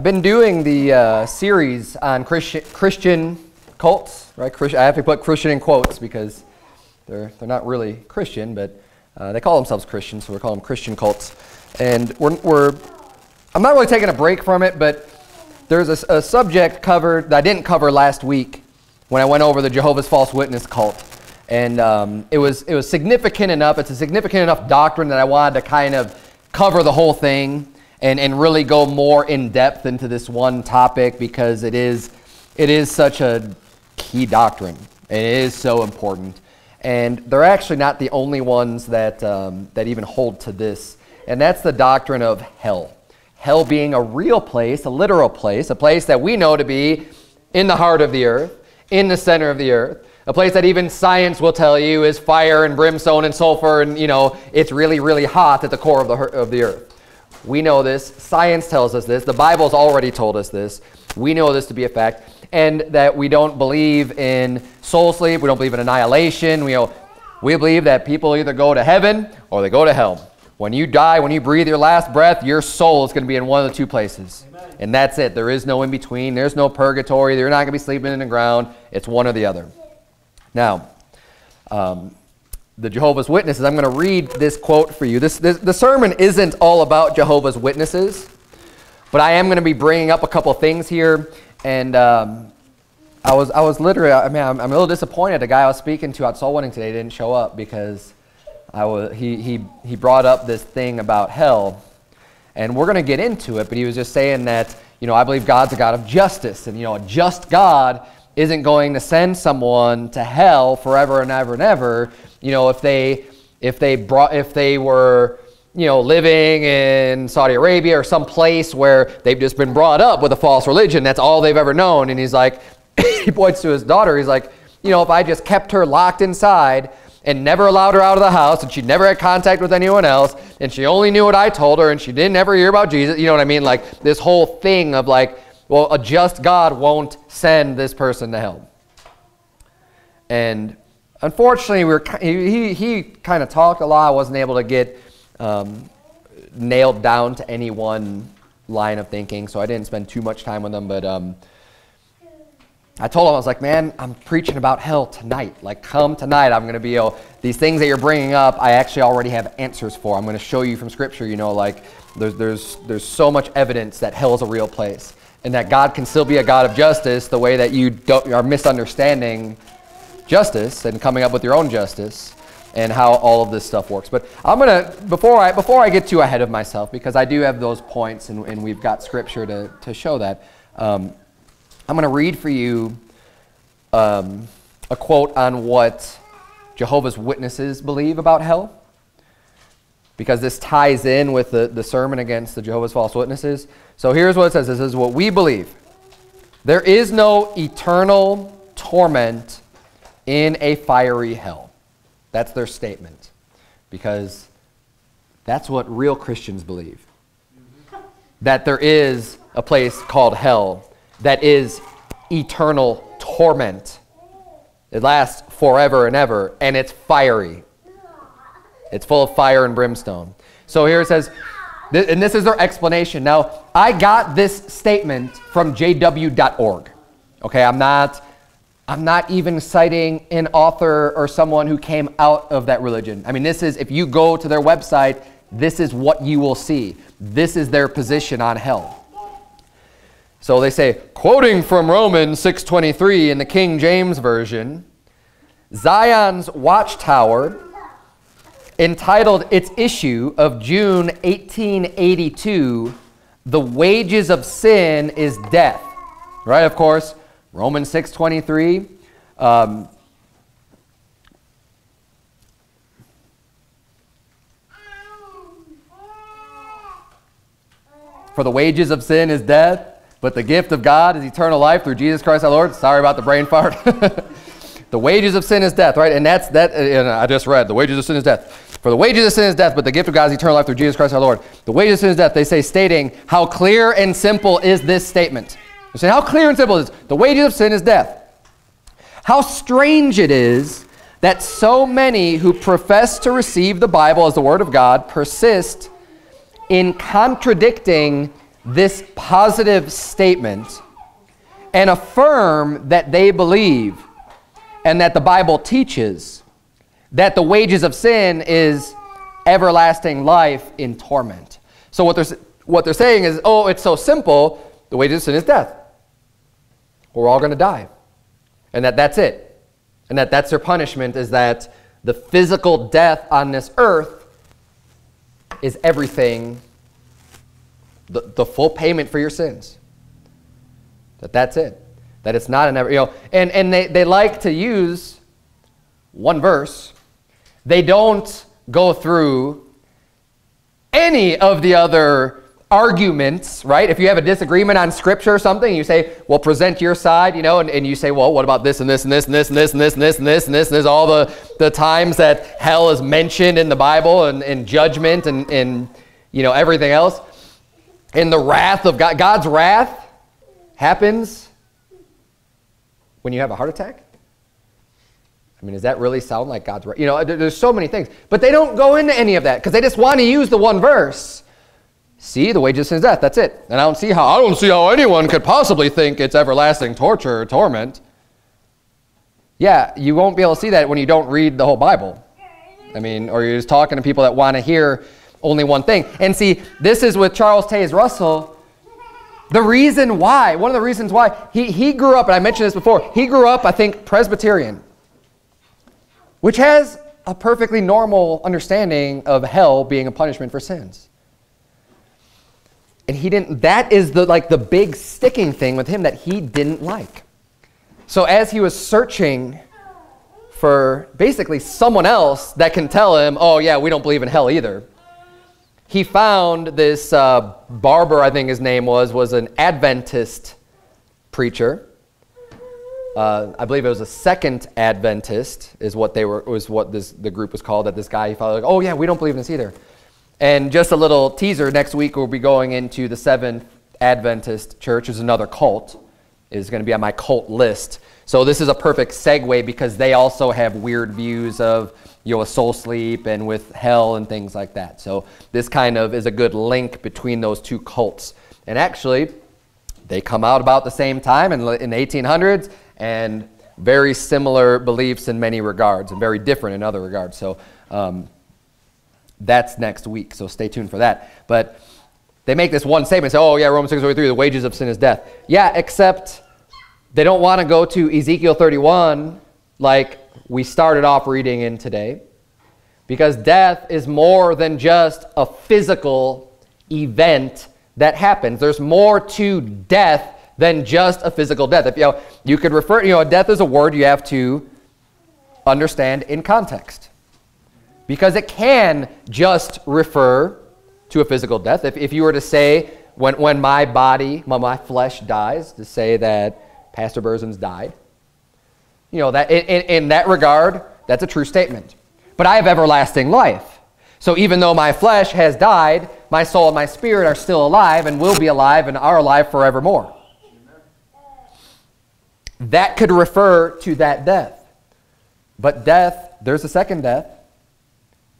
I've been doing the uh, series on Christian, Christian cults, right? Christ, I have to put Christian in quotes because they're, they're not really Christian, but uh, they call themselves Christians, so we're calling them Christian cults. And we're, we're, I'm not really taking a break from it, but there's a, a subject covered that I didn't cover last week when I went over the Jehovah's False Witness cult. And um, it, was, it was significant enough, it's a significant enough doctrine that I wanted to kind of cover the whole thing and, and really go more in depth into this one topic because it is, it is such a key doctrine. It is so important. And they're actually not the only ones that, um, that even hold to this. And that's the doctrine of hell. Hell being a real place, a literal place, a place that we know to be in the heart of the earth, in the center of the earth, a place that even science will tell you is fire and brimstone and sulfur and, you know, it's really, really hot at the core of the, of the earth. We know this. Science tells us this. The Bible's already told us this. We know this to be a fact. And that we don't believe in soul sleep. We don't believe in annihilation. We, know, we believe that people either go to heaven or they go to hell. When you die, when you breathe your last breath, your soul is going to be in one of the two places. Amen. And that's it. There is no in between. There's no purgatory. You're not going to be sleeping in the ground. It's one or the other. Now, um, the Jehovah's Witnesses, I'm going to read this quote for you. This, this, the sermon isn't all about Jehovah's Witnesses, but I am going to be bringing up a couple things here. And um, I, was, I was literally, I mean, I'm, I'm, a little disappointed. The guy I was speaking to at Soul Winning today didn't show up because I was, he, he, he brought up this thing about hell. And we're going to get into it, but he was just saying that, you know, I believe God's a God of justice. And, you know, a just God isn't going to send someone to hell forever and ever and ever. You know, if they if they brought if they were you know living in Saudi Arabia or some place where they've just been brought up with a false religion, that's all they've ever known. And he's like, he points to his daughter. He's like, you know, if I just kept her locked inside and never allowed her out of the house and she never had contact with anyone else and she only knew what I told her and she didn't ever hear about Jesus, you know what I mean? Like this whole thing of like well, a just God won't send this person to hell. And unfortunately, we were, he, he kind of talked a lot. I wasn't able to get um, nailed down to any one line of thinking, so I didn't spend too much time with him. But um, I told him, I was like, man, I'm preaching about hell tonight. Like, come tonight. I'm going to be, oh, these things that you're bringing up, I actually already have answers for. I'm going to show you from Scripture, you know, like, there's, there's, there's so much evidence that hell is a real place and that God can still be a God of justice the way that you are misunderstanding justice and coming up with your own justice and how all of this stuff works. But I'm going to, before I, before I get too ahead of myself, because I do have those points and, and we've got scripture to, to show that, um, I'm going to read for you um, a quote on what Jehovah's Witnesses believe about hell because this ties in with the, the sermon against the Jehovah's False Witnesses. So here's what it says. This is what we believe. There is no eternal torment in a fiery hell. That's their statement. Because that's what real Christians believe. That there is a place called hell that is eternal torment. It lasts forever and ever, and it's fiery. It's full of fire and brimstone. So here it says, and this is their explanation. Now, I got this statement from jw.org. Okay, I'm not, I'm not even citing an author or someone who came out of that religion. I mean, this is, if you go to their website, this is what you will see. This is their position on hell. So they say, quoting from Romans 6.23 in the King James Version, Zion's watchtower entitled its issue of June 1882, The Wages of Sin is Death. Right, of course, Romans 6.23. Um, For the wages of sin is death, but the gift of God is eternal life through Jesus Christ our Lord. Sorry about the brain fart. the wages of sin is death, right? And that's that. And I just read the wages of sin is death. For the wages of sin is death, but the gift of God is eternal life through Jesus Christ our Lord. The wages of sin is death, they say, stating how clear and simple is this statement. They say, how clear and simple is The wages of sin is death. How strange it is that so many who profess to receive the Bible as the Word of God persist in contradicting this positive statement and affirm that they believe and that the Bible teaches that the wages of sin is everlasting life in torment. So what they're, what they're saying is, oh, it's so simple. The wages of sin is death. We're all going to die. And that that's it. And that that's their punishment is that the physical death on this earth is everything, the, the full payment for your sins. That that's it. That it's not an ever, you know, and, and they, they like to use one verse. They don't go through any of the other arguments, right? If you have a disagreement on scripture or something, you say, well, present your side, you know, and, and you say, well, what about this and this and this and this and this and this and this and this and this and this, all the, the times that hell is mentioned in the Bible and, and judgment and, and, you know, everything else. And the wrath of God, God's wrath happens when you have a heart attack. I mean, does that really sound like God's wrath? You know, there's so many things. But they don't go into any of that because they just want to use the one verse See, the wages is death. That's it. And I don't see how I don't see how anyone could possibly think it's everlasting torture or torment. Yeah, you won't be able to see that when you don't read the whole Bible. I mean, or you're just talking to people that want to hear only one thing. And see, this is with Charles Taze Russell. The reason why, one of the reasons why, he, he grew up, and I mentioned this before, he grew up, I think, Presbyterian, which has a perfectly normal understanding of hell being a punishment for sins and he didn't that is the like the big sticking thing with him that he didn't like so as he was searching for basically someone else that can tell him oh yeah we don't believe in hell either he found this uh, Barbour i think his name was was an adventist preacher uh, I believe it was a second Adventist is what they were was what this the group was called that this guy he followed. Like, oh yeah, we don't believe in this either. And just a little teaser, next week we'll be going into the Seventh Adventist Church, is another cult, is going to be on my cult list. So this is a perfect segue because they also have weird views of you know a soul sleep and with hell and things like that. So this kind of is a good link between those two cults. And actually, they come out about the same time in, in the 1800s and very similar beliefs in many regards and very different in other regards. So um, that's next week, so stay tuned for that. But they make this one statement, say, oh yeah, Romans 6, 33, the wages of sin is death. Yeah, except they don't want to go to Ezekiel 31 like we started off reading in today. Because death is more than just a physical event that happens. There's more to death than just a physical death. If you know, you could refer, you know, death is a word you have to understand in context because it can just refer to a physical death. If, if you were to say, when, when my body, when my flesh dies, to say that Pastor Berzins died, you know, that in, in, in that regard, that's a true statement. But I have everlasting life. So even though my flesh has died, my soul and my spirit are still alive and will be alive and are alive forevermore. That could refer to that death. But death, there's a second death.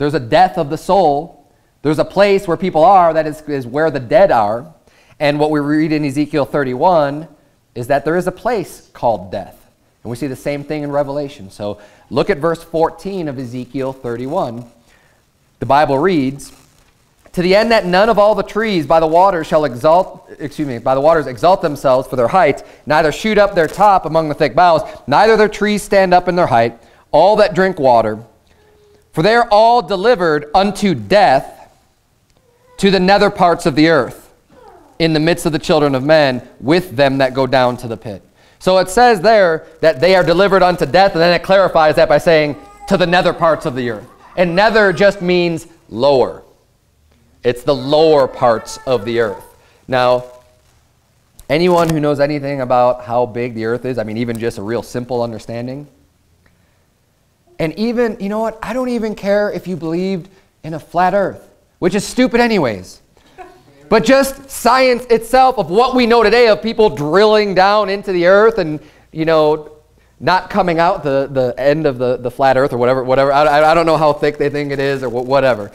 There's a death of the soul. There's a place where people are that is, is where the dead are. And what we read in Ezekiel 31 is that there is a place called death. And we see the same thing in Revelation. So look at verse 14 of Ezekiel 31. The Bible reads, to the end that none of all the trees by the waters shall exalt, excuse me, by the waters exalt themselves for their height, neither shoot up their top among the thick boughs, neither their trees stand up in their height. All that drink water for they are all delivered unto death to the nether parts of the earth, in the midst of the children of men, with them that go down to the pit. So it says there that they are delivered unto death, and then it clarifies that by saying to the nether parts of the earth. And nether just means lower. It's the lower parts of the earth. Now, anyone who knows anything about how big the earth is, I mean, even just a real simple understanding, and even, you know what? I don't even care if you believed in a flat earth, which is stupid, anyways. But just science itself of what we know today of people drilling down into the earth and, you know, not coming out the, the end of the, the flat earth or whatever, whatever. I, I don't know how thick they think it is or whatever.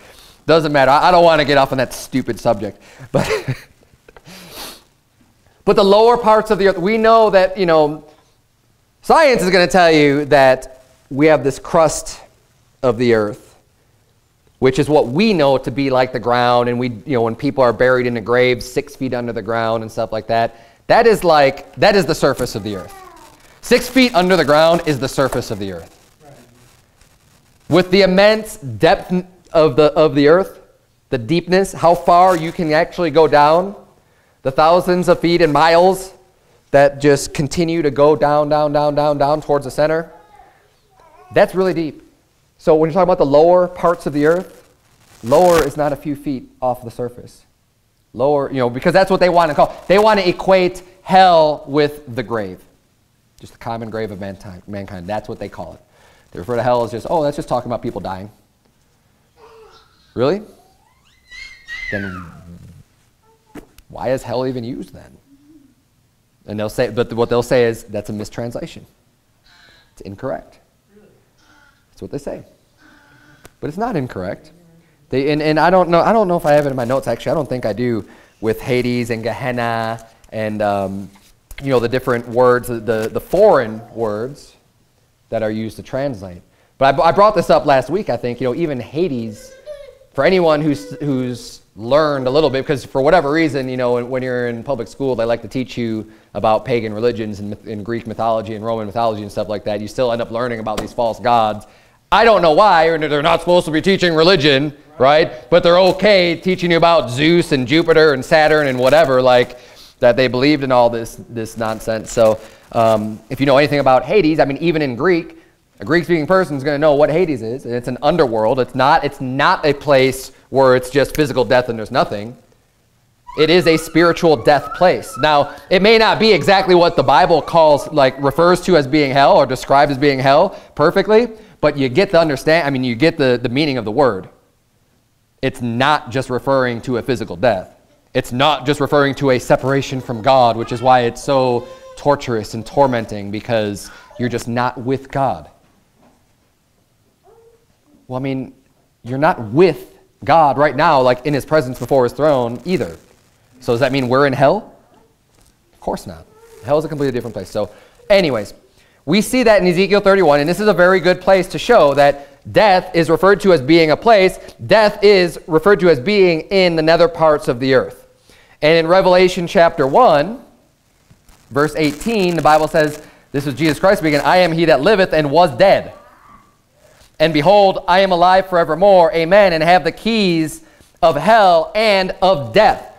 Doesn't matter. I, don't want to get off on that stupid subject. But, But the lower parts of the earth, we know that, you know, science is going to tell you that we have this crust of the earth, which is what we know to be like the ground. And we, you know, when people are buried in the graves six feet under the ground and stuff like that, that is like, that is the surface of the earth. Six feet under the ground is the surface of the earth. With the immense depth of the, of the earth, the deepness, how far you can actually go down, the thousands of feet and miles that just continue to go down, down, down, down, down towards the center, that's really deep. So when you're talking about the lower parts of the earth, lower is not a few feet off the surface. Lower, you know, because that's what they want to call. They want to equate hell with the grave. Just the common grave of mankind. mankind. That's what they call it. They refer to hell as just, oh, that's just talking about people dying. Really? Then why is hell even used then? And they'll say, but what they'll say is that's a mistranslation. It's incorrect. That's what they say. But it's not incorrect. They, and, and I don't know, I don't know if I have it in my notes actually. I don't think I do with Hades and Gehenna and um, you know the different words, the, the foreign words that are used to translate. But I, I brought this up last week, I think, you know, even Hades, for anyone who's, who's learned a little bit, because for whatever reason, you know, when, you're in public school, they like to teach you about pagan religions and, and Greek mythology and Roman mythology and stuff like that. You still end up learning about these false gods. I don't know why, or they're not supposed to be teaching religion, right? But they're okay teaching you about Zeus and Jupiter and Saturn and whatever, like that they believed in all this, this nonsense. So um, if you know anything about Hades, I mean, even in Greek, a Greek-speaking person is going to know what Hades is. It's an underworld. It's not, it's not a place where it's just physical death and there's nothing. It is a spiritual death place. Now, it may not be exactly what the Bible calls, like, refers to as being hell or describes as being hell perfectly, but you get the understand, I mean, you get the, the meaning of the word. It's not just referring to a physical death. It's not just referring to a separation from God, which is why it's so torturous and tormenting because you're just not with God. Well, I mean, you're not with God right now, like in his presence before his throne either. So does that mean we're in hell? Of course not. Hell is a completely different place. So anyways, we see that in Ezekiel 31, and this is a very good place to show that death is referred to as being a place. Death is referred to as being in the nether parts of the earth. And in Revelation chapter 1, verse 18, the Bible says, this is Jesus Christ speaking, I am he that liveth and was dead. And behold, I am alive forevermore, amen, and have the keys of hell and of death.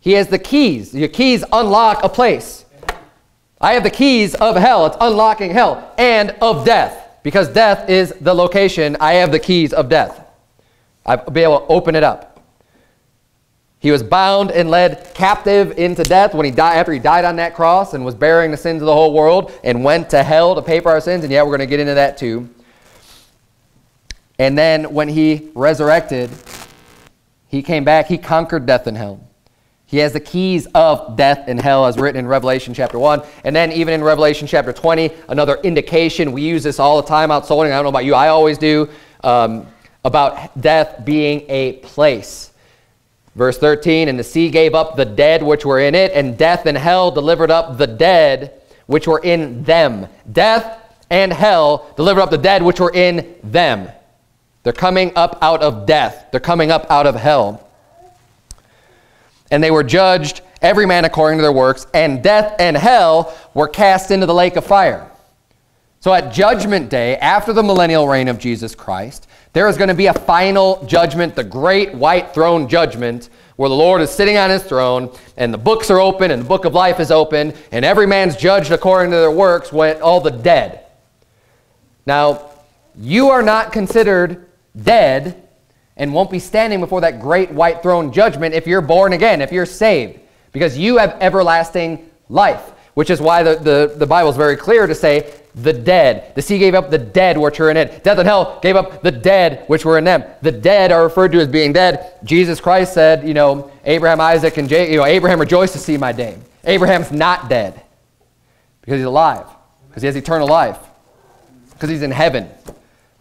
He has the keys. Your keys unlock a place. I have the keys of hell. It's unlocking hell and of death. Because death is the location. I have the keys of death. I'll be able to open it up. He was bound and led captive into death when he died after he died on that cross and was bearing the sins of the whole world and went to hell to pay for our sins. And yeah, we're going to get into that too. And then when he resurrected, he came back, he conquered death and hell. He has the keys of death and hell as written in Revelation chapter 1. And then even in Revelation chapter 20, another indication, we use this all the time out soul I don't know about you, I always do, um, about death being a place. Verse 13, and the sea gave up the dead which were in it, and death and hell delivered up the dead which were in them. Death and hell delivered up the dead which were in them. They're coming up out of death. They're coming up out of hell. And they were judged, every man according to their works, and death and hell were cast into the lake of fire. So at Judgment Day, after the millennial reign of Jesus Christ, there is going to be a final judgment, the great white throne judgment, where the Lord is sitting on his throne, and the books are open, and the book of life is open, and every man's judged according to their works, went all the dead. Now, you are not considered dead and won't be standing before that great white throne judgment if you're born again, if you're saved, because you have everlasting life, which is why the, the, the Bible is very clear to say the dead. The sea gave up the dead which were in it. Death and hell gave up the dead which were in them. The dead are referred to as being dead. Jesus Christ said, you know, Abraham, Isaac, and Jacob, you know, Abraham rejoiced to see my day. Abraham's not dead because he's alive, because he has eternal life, because he's in heaven.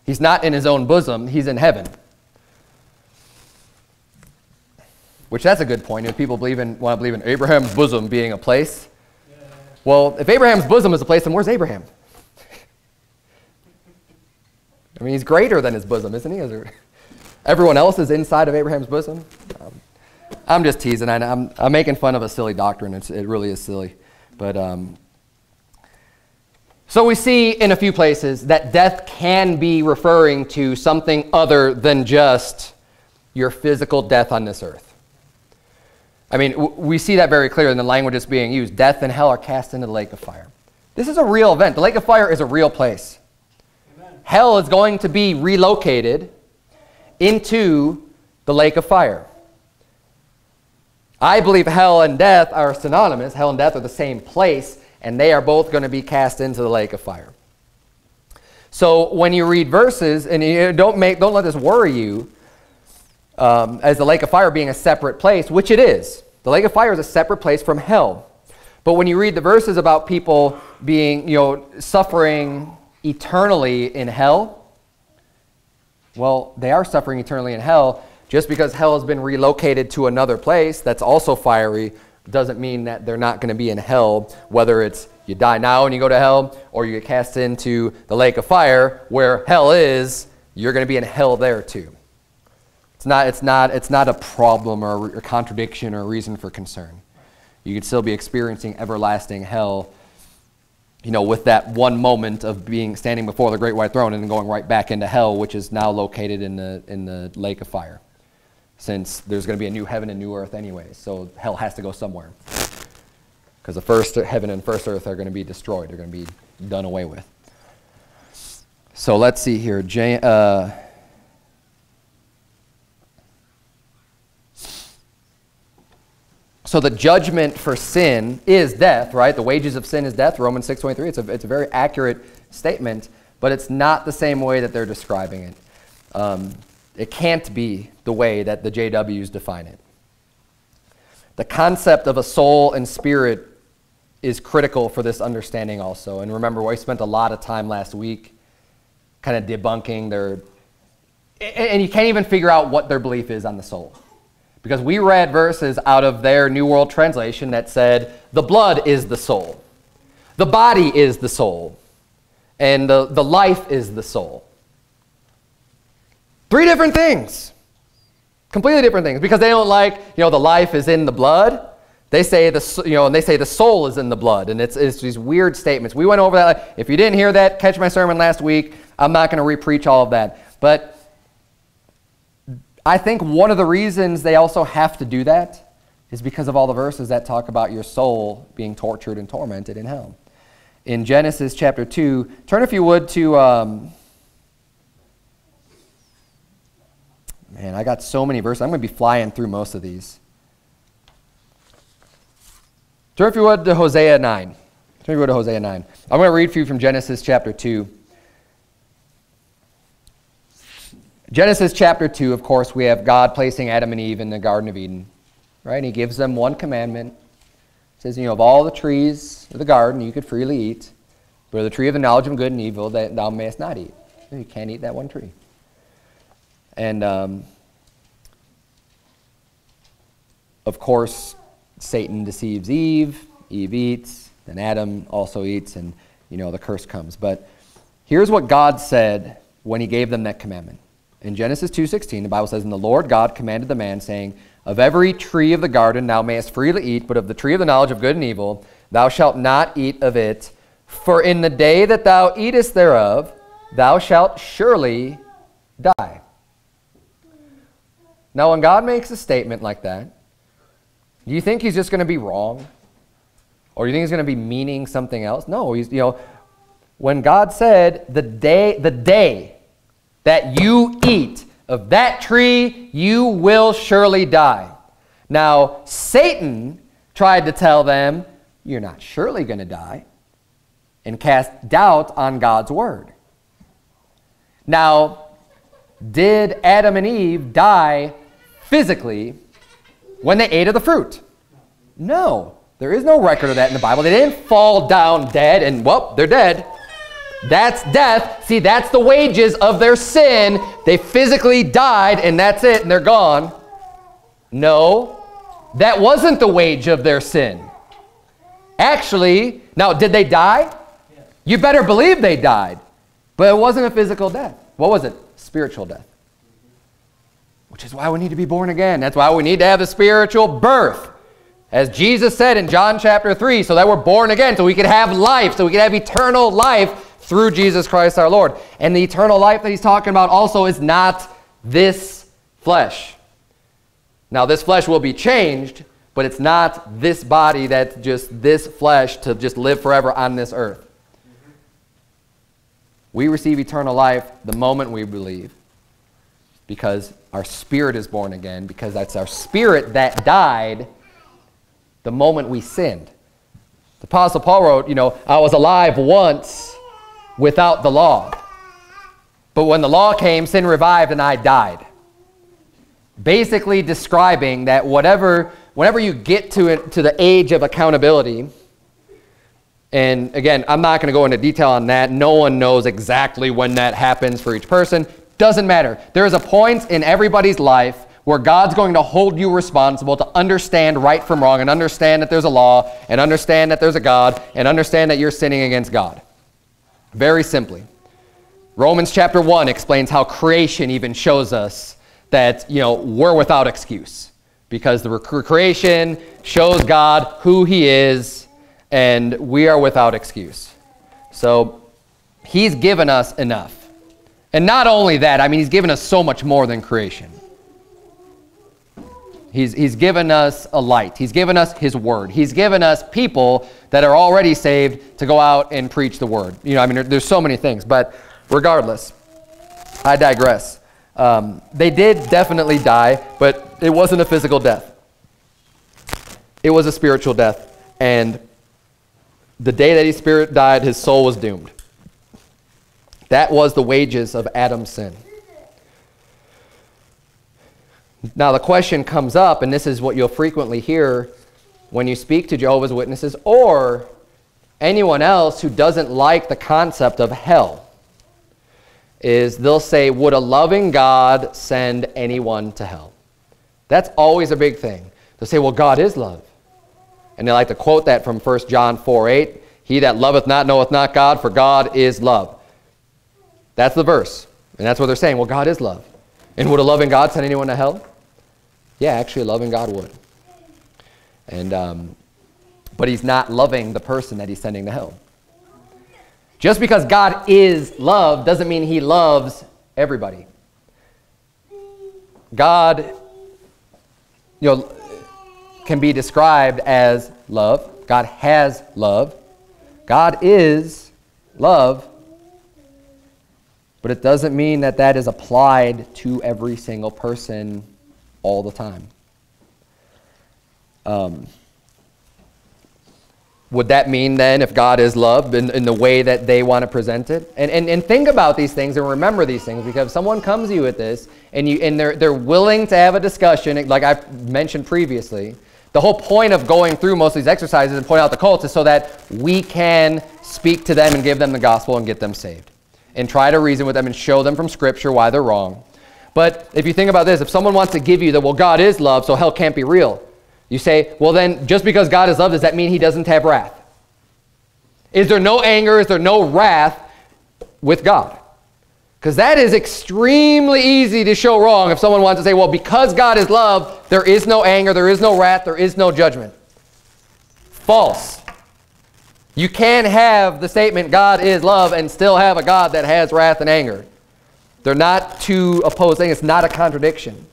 He's not in his own bosom, he's in heaven. Which that's a good point. If people believe in, want to believe in Abraham's bosom being a place, well, if Abraham's bosom is a place, then where's Abraham? I mean, he's greater than his bosom, isn't he? Is everyone else is inside of Abraham's bosom. Um, I'm just teasing. I, am I'm making fun of a silly doctrine. It's, it really is silly. But um, so we see in a few places that death can be referring to something other than just your physical death on this earth. I mean, we see that very clearly in the language that's being used. Death and hell are cast into the lake of fire. This is a real event. The lake of fire is a real place. Amen. Hell is going to be relocated into the lake of fire. I believe hell and death are synonymous. Hell and death are the same place, and they are both going to be cast into the lake of fire. So when you read verses, and you don't make, don't let this worry you, um, as the lake of fire being a separate place, which it is. The lake of fire is a separate place from hell. But when you read the verses about people being, you know, suffering eternally in hell, well, they are suffering eternally in hell. Just because hell has been relocated to another place that's also fiery doesn't mean that they're not going to be in hell, whether it's you die now and you go to hell, or you get cast into the lake of fire where hell is, you're going to be in hell there too. It's not, it's not, it's not a problem or a contradiction or a reason for concern. You could still be experiencing everlasting hell, you know, with that one moment of being standing before the great white throne and then going right back into hell, which is now located in the, in the lake of fire. Since there's going to be a new heaven and new earth anyway, so hell has to go somewhere. Because the first heaven and first earth are going to be destroyed, they're going to be done away with. So let's see here. Jan, uh, So the judgment for sin is death, right? The wages of sin is death, Romans 6.23. It's a, it's a very accurate statement, but it's not the same way that they're describing it. Um, it can't be the way that the JWs define it. The concept of a soul and spirit is critical for this understanding also. And remember, we spent a lot of time last week kind of debunking their, and you can't even figure out what their belief is on the soul. Because we read verses out of their New World Translation that said, the blood is the soul, the body is the soul, and the, the life is the soul. Three different things. Completely different things. Because they don't like, you know, the life is in the blood. They say the, you know, and they say the soul is in the blood. And it's, it's these weird statements. We went over that. If you didn't hear that, catch my sermon last week. I'm not going to repreach all of that. But I think one of the reasons they also have to do that is because of all the verses that talk about your soul being tortured and tormented in hell. In Genesis chapter 2, turn if you would to. Um, man, I got so many verses. I'm going to be flying through most of these. Turn if you would to Hosea 9. Turn if you would to Hosea 9. I'm going to read for you from Genesis chapter 2. Genesis chapter 2, of course, we have God placing Adam and Eve in the Garden of Eden. Right? And he gives them one commandment. He says, you know, of all the trees of the garden you could freely eat, but of the tree of the knowledge of good and evil that thou mayest not eat. You can't eat that one tree. And um, of course, Satan deceives Eve. Eve eats. Then Adam also eats, and you know the curse comes. But here's what God said when He gave them that commandment. In Genesis 2:16, the Bible says, "And the Lord God commanded the man, saying, Of every tree of the garden thou mayest freely eat, but of the tree of the knowledge of good and evil thou shalt not eat of it. For in the day that thou eatest thereof, thou shalt surely die." Now, when God makes a statement like that, do you think he's just going to be wrong? Or do you think he's going to be meaning something else? No, he's, you know, when God said, the day, the day that you eat of that tree, you will surely die. Now, Satan tried to tell them, You're not surely going to die, and cast doubt on God's word. Now, did Adam and Eve die physically when they ate of the fruit? No. There is no record of that in the Bible. They didn't fall down dead and, well, they're dead. That's death. See, that's the wages of their sin. They physically died and that's it and they're gone. No. That wasn't the wage of their sin. Actually, now, did they die? You better believe they died. But it wasn't a physical death. What was it? Spiritual death. Which is why we need to be born again. That's why we need to have the spiritual birth. As Jesus said in John chapter 3, so that we're born again, so we could have life, so we could have eternal life through Jesus Christ our Lord. And the eternal life that he's talking about also is not this flesh. Now, this flesh will be changed, but it's not this body that's just this flesh to just live forever on this earth. We receive eternal life the moment we believe because our spirit is born again, because that's our spirit that died the moment we sinned. The Apostle Paul wrote, you know, I was alive once without the law. But when the law came, sin revived and I died. Basically describing that whatever, whenever you get to, it, to the age of accountability, and again, I'm not going to go into detail on that. No one knows exactly when that happens for each person. Doesn't matter. There is a point in everybody's life where God's going to hold you responsible to understand right from wrong and understand that there's a law and understand that there's a God and understand that you're sinning against God. Very simply. Romans chapter 1 explains how creation even shows us that, you know, we're without excuse because the creation shows God who he is and we are without excuse. So he's given us enough. And not only that, I mean, he's given us so much more than creation. He's, he's given us a light. He's given us his word. He's given us people that are already saved to go out and preach the word. You know, I mean, there, there's so many things. But regardless, I digress. Um, they did definitely die, but it wasn't a physical death. It was a spiritual death. And the day that his spirit died, his soul was doomed. That was the wages of Adam's sin. Now, the question comes up, and this is what you'll frequently hear when you speak to Jehovah's Witnesses or anyone else who doesn't like the concept of hell is they'll say, would a loving God send anyone to hell? That's always a big thing. They'll say, well, God is love. And they like to quote that from 1 John 4, 8. He that loveth not knoweth not God, for God is love. That's the verse. And that's what they're saying. Well, God is love. And would a loving God send anyone to hell? Yeah, actually, loving God would. And, um, but he's not loving the person that he's sending to hell. Just because God is love doesn't mean he loves everybody. God, you know, can be described as love. God has love. God is love. But it doesn't mean that that is applied to every single person all the time. Um, would that mean then if God is love in, in the way that they want to present it? And, and, and think about these things and remember these things because someone comes to you with this and, you, and they're, they're willing to have a discussion, like I've mentioned previously, the whole point of going through most of these exercises and pointing out the cults is so that we can speak to them and give them the gospel and get them saved. And try to reason with them and show them from Scripture why they're wrong. But if you think about this, if someone wants to give you that, well, God is love, so hell can't be real. You say, well, then just because God is love, does that mean he doesn't have wrath? Is there no anger? Is there no wrath with God? Because that is extremely easy to show wrong if someone wants to say, well, because God is love, there is no anger, there is no wrath, there is no judgment. False. You can have the statement, God is love, and still have a God that has wrath and anger. They're not two opposing. It's not a contradiction.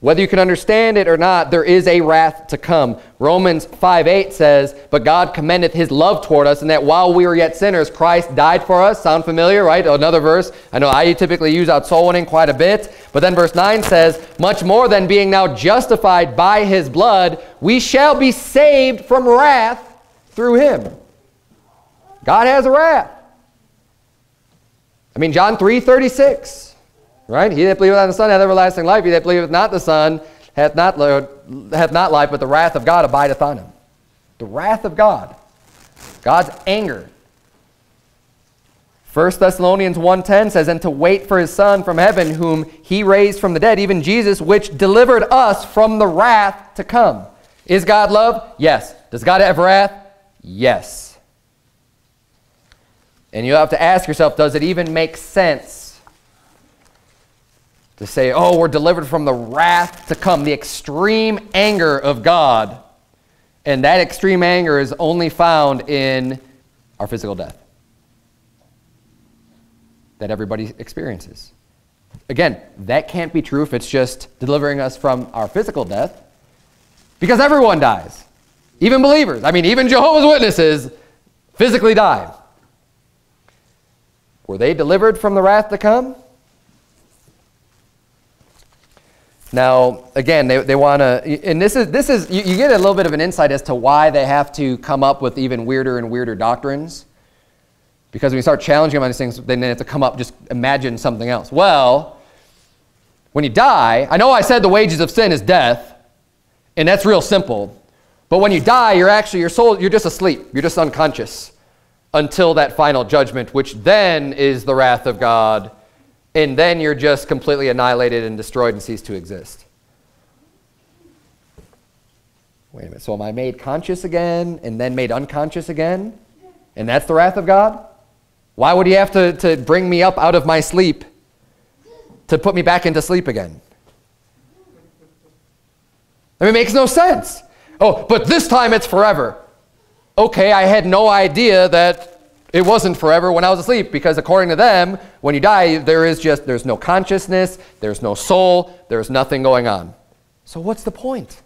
Whether you can understand it or not, there is a wrath to come. Romans 5 8 says, But God commendeth his love toward us, and that while we were yet sinners, Christ died for us. Sound familiar, right? Another verse. I know I typically use out soul winning quite a bit. But then verse 9 says, Much more than being now justified by his blood, we shall be saved from wrath through him. God has a wrath. I mean, John 3 36. Right? He that believeth on the Son hath everlasting life. He that believeth not the Son hath not, hath not life, but the wrath of God abideth on him. The wrath of God. God's anger. 1 Thessalonians 1:10 says and to wait for his son from heaven whom he raised from the dead even Jesus which delivered us from the wrath to come. Is God love? Yes. Does God have wrath? Yes. And you have to ask yourself does it even make sense to say, "Oh, we're delivered from the wrath to come, the extreme anger of God." And that extreme anger is only found in our physical death that everybody experiences. Again, that can't be true if it's just delivering us from our physical death, because everyone dies, even believers. I mean, even Jehovah's Witnesses physically die. Were they delivered from the wrath to come? Now, again, they, they want to, and this is, this is you, you get a little bit of an insight as to why they have to come up with even weirder and weirder doctrines. Because when you start challenging them on these things, then they have to come up, just imagine something else. Well, when you die, I know I said the wages of sin is death, and that's real simple. But when you die, you're actually, your soul, you're just asleep. You're just unconscious until that final judgment, which then is the wrath of God. And then you're just completely annihilated and destroyed and cease to exist. Wait a minute. So am I made conscious again and then made unconscious again? And that's the wrath of God? Why would he have to, to bring me up out of my sleep to put me back into sleep again? I mean, it makes no sense. Oh, but this time it's forever. Okay, I had no idea that it wasn't forever when I was asleep because according to them, when you die, there is just, there's no consciousness, there's no soul, there's nothing going on. So what's the point?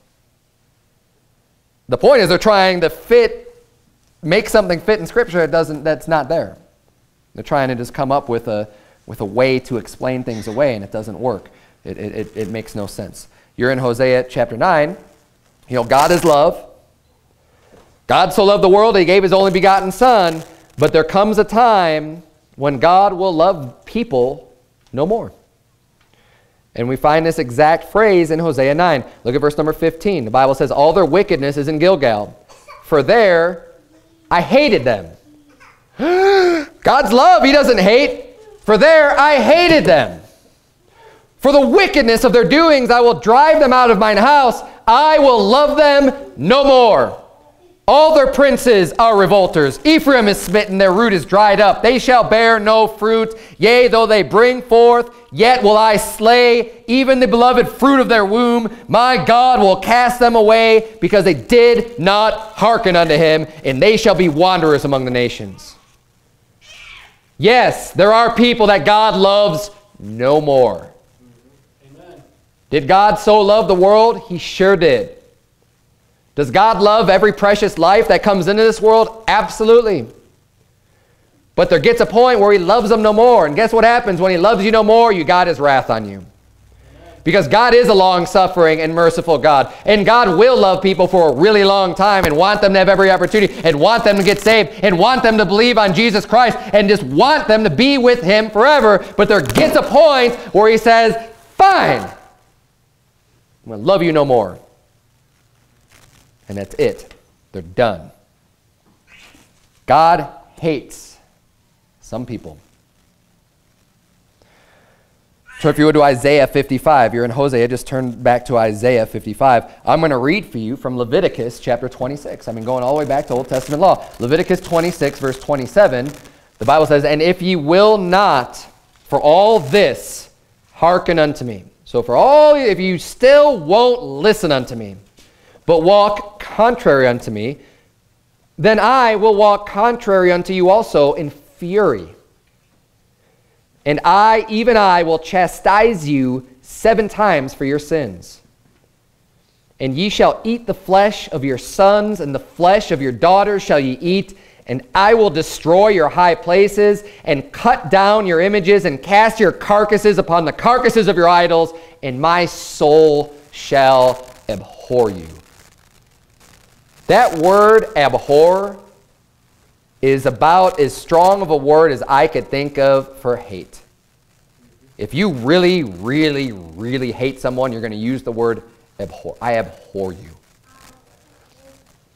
The point is they're trying to fit, make something fit in Scripture that doesn't, that's not there. They're trying to just come up with a, with a way to explain things away, and it doesn't work. It, it, it makes no sense. You're in Hosea chapter 9. You know, God is love. God so loved the world, he gave his only begotten Son. But there comes a time when God will love people no more. And we find this exact phrase in Hosea 9. Look at verse number 15. The Bible says, All their wickedness is in Gilgal, for there I hated them. God's love he doesn't hate. For there I hated them. For the wickedness of their doings I will drive them out of mine house. I will love them no more. All their princes are revolters. Ephraim is smitten, their root is dried up. They shall bear no fruit. Yea, though they bring forth, yet will I slay even the beloved fruit of their womb. My God will cast them away because they did not hearken unto him, and they shall be wanderers among the nations. Yes, there are people that God loves no more. Amen. Did God so love the world? He sure did. Does God love every precious life that comes into this world? Absolutely. But there gets a point where he loves them no more. And guess what happens when he loves you no more? You got his wrath on you. Because God is a long-suffering and merciful God. And God will love people for a really long time and want them to have every opportunity and want them to get saved and want them to believe on Jesus Christ and just want them to be with him forever. But there gets a point where he says, fine, I'm going to love you no more. And that's it. They're done. God hates some people. So if you go to Isaiah 55, you're in Hosea, just turn back to Isaiah 55. I'm going to read for you from Leviticus chapter 26. I mean, going all the way back to Old Testament law. Leviticus 26, verse 27, the Bible says, And if ye will not for all this hearken unto me. So for all, if you still won't listen unto me, but walk contrary unto me, then I will walk contrary unto you also in fury and I, even I, will chastise you seven times for your sins. And ye shall eat the flesh of your sons, and the flesh of your daughters shall ye eat. And I will destroy your high places, and cut down your images, and cast your carcasses upon the carcasses of your idols, and my soul shall abhor you. That word, abhor, is about as strong of a word as I could think of for hate. If you really, really, really hate someone, you're going to use the word abhor. I abhor you.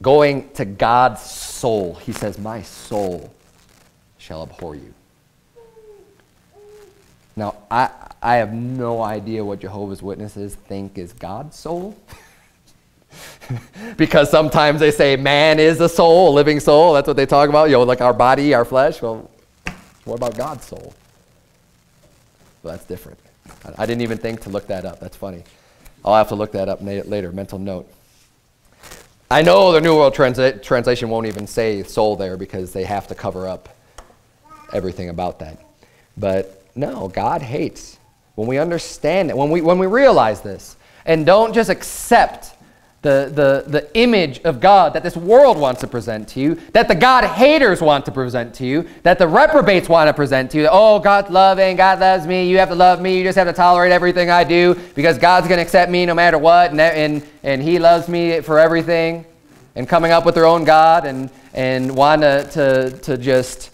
Going to God's soul, he says, My soul shall abhor you. Now, I, I have no idea what Jehovah's Witnesses think is God's soul. because sometimes they say man is a soul, a living soul. That's what they talk about, you know, like our body, our flesh. Well, what about God's soul? Well, that's different. I, I didn't even think to look that up. That's funny. I'll have to look that up later, mental note. I know the New World Translation won't even say soul there because they have to cover up everything about that. But no, God hates. When we understand it, when we, when we realize this, and don't just accept the, the, the image of God that this world wants to present to you, that the God haters want to present to you, that the reprobates want to present to you. Oh, God's loving, God loves me, you have to love me, you just have to tolerate everything I do because God's going to accept me no matter what, and, and, and He loves me for everything. And coming up with their own God and, and want to, to, to just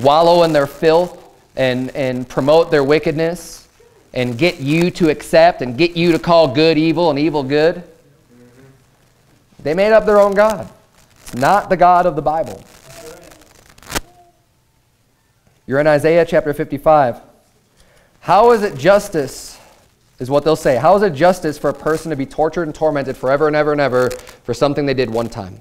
wallow in their filth and, and promote their wickedness and get you to accept and get you to call good evil and evil good. They made up their own God. It's not the God of the Bible. You're in Isaiah chapter 55. How is it justice, is what they'll say. How is it justice for a person to be tortured and tormented forever and ever and ever for something they did one time?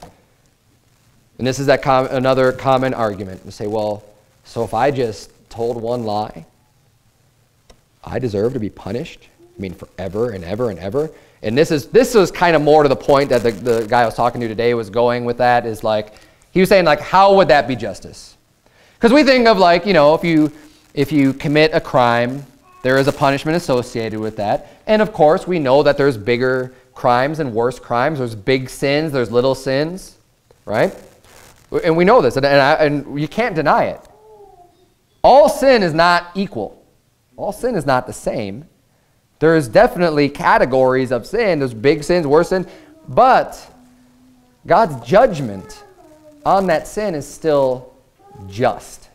And this is that com- another common argument. They say, well, so if I just told one lie, I deserve to be punished? I mean, forever and ever and ever? And this is this was kind of more to the point that the, the guy I was talking to today was going with that is like he was saying like how would that be justice? Because we think of like, you know, if you if you commit a crime, there is a punishment associated with that. And of course, we know that there's bigger crimes and worse crimes. There's big sins, there's little sins, right? And we know this, and, and, I, and you can't deny it. All sin is not equal. All sin is not the same. There's definitely categories of sin. There's big sins, worse sins. But God's judgment on that sin is still just.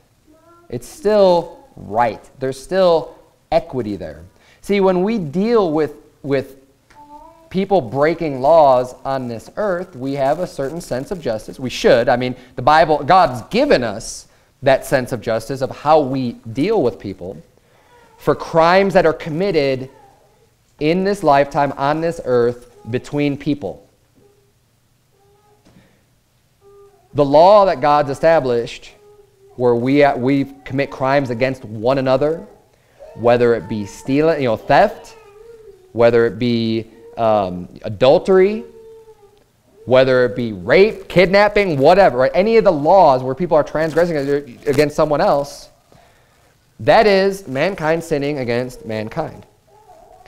It's still right. There's still equity there. See, when we deal with, with people breaking laws on this earth, we have a certain sense of justice. We should. I mean, the Bible, God's given us that sense of justice of how we deal with people for crimes that are committed in this lifetime on this earth between people. The law that God's established, where we, we commit crimes against one another, whether it be stealing, you know, theft, whether it be um, adultery, whether it be rape, kidnapping, whatever, right? any of the laws where people are transgressing against someone else, that is mankind sinning against mankind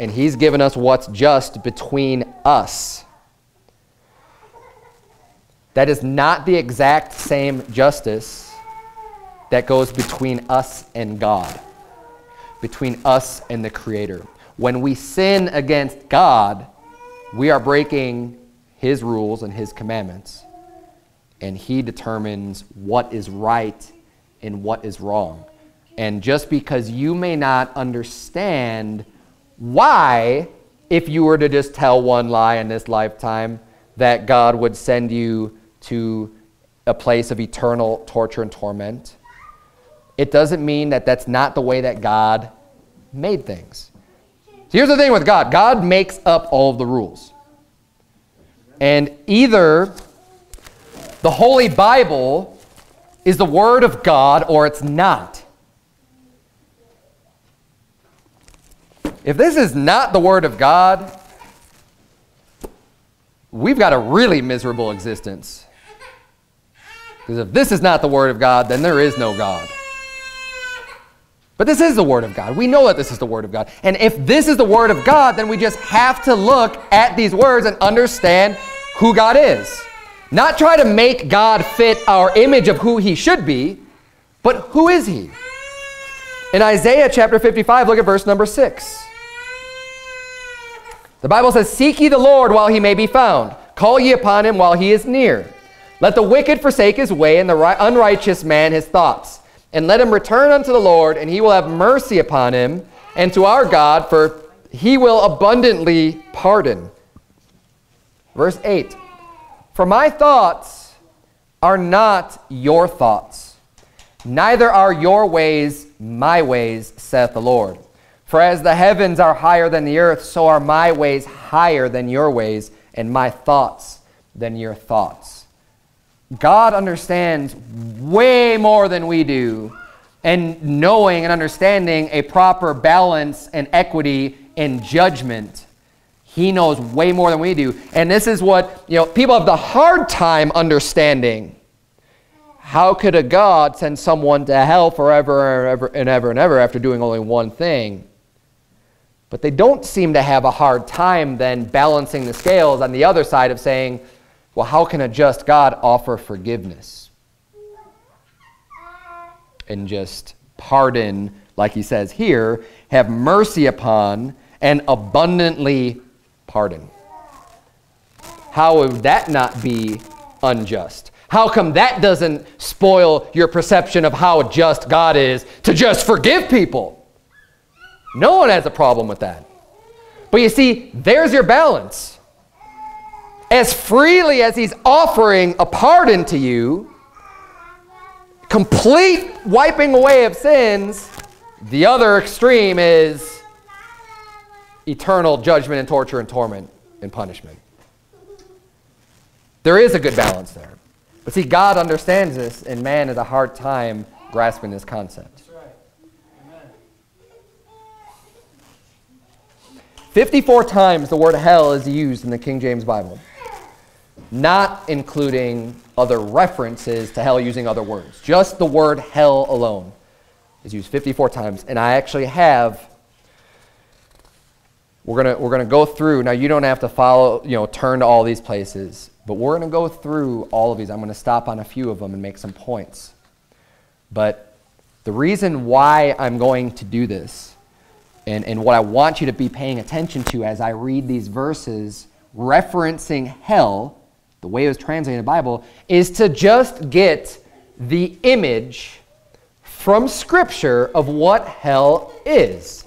and He's given us what's just between us. That is not the exact same justice that goes between us and God, between us and the Creator. When we sin against God, we are breaking His rules and His commandments, and He determines what is right and what is wrong. And just because you may not understand why, if you were to just tell one lie in this lifetime, that God would send you to a place of eternal torture and torment. It doesn't mean that that's not the way that God made things. So here's the thing with God God makes up all of the rules. And either the Holy Bible is the Word of God or it's not. If this is not the Word of God, we've got a really miserable existence. Because if this is not the Word of God, then there is no God. But this is the Word of God. We know that this is the Word of God. And if this is the Word of God, then we just have to look at these words and understand who God is. Not try to make God fit our image of who He should be, but who is He? In Isaiah chapter 55, look at verse number 6. The Bible says, Seek ye the Lord while he may be found. Call ye upon him while he is near. Let the wicked forsake his way, and the unrighteous man his thoughts. And let him return unto the Lord, and he will have mercy upon him, and to our God, for he will abundantly pardon. Verse 8 For my thoughts are not your thoughts, neither are your ways my ways, saith the Lord. For as the heavens are higher than the earth, so are my ways higher than your ways, and my thoughts than your thoughts. God understands way more than we do, and knowing and understanding a proper balance and equity in judgment. He knows way more than we do. And this is what, you know, people have the hard time understanding. How could a God send someone to hell forever and ever and ever and ever after doing only one thing? But they don't seem to have a hard time then balancing the scales on the other side of saying, well, how can a just God offer forgiveness? And just pardon, like he says here, have mercy upon and abundantly pardon. How would that not be unjust? How come that doesn't spoil your perception of how just God is to just forgive people? No one has a problem with that. But you see, there's your balance. As freely as he's offering a pardon to you, complete wiping away of sins, the other extreme is eternal judgment and torture and torment and punishment. There is a good balance there. But see, God understands this, and man has a hard time grasping this concept. 54 times the word hell is used in the King James Bible, not including other references to hell using other words. Just the word hell alone is used 54 times. And I actually have, we're going to we're gonna go through, now you don't have to follow, you know, turn to all these places, but we're going to go through all of these. I'm going to stop on a few of them and make some points. But the reason why I'm going to do this and, and what I want you to be paying attention to as I read these verses referencing hell, the way it was translated in the Bible, is to just get the image from Scripture of what hell is.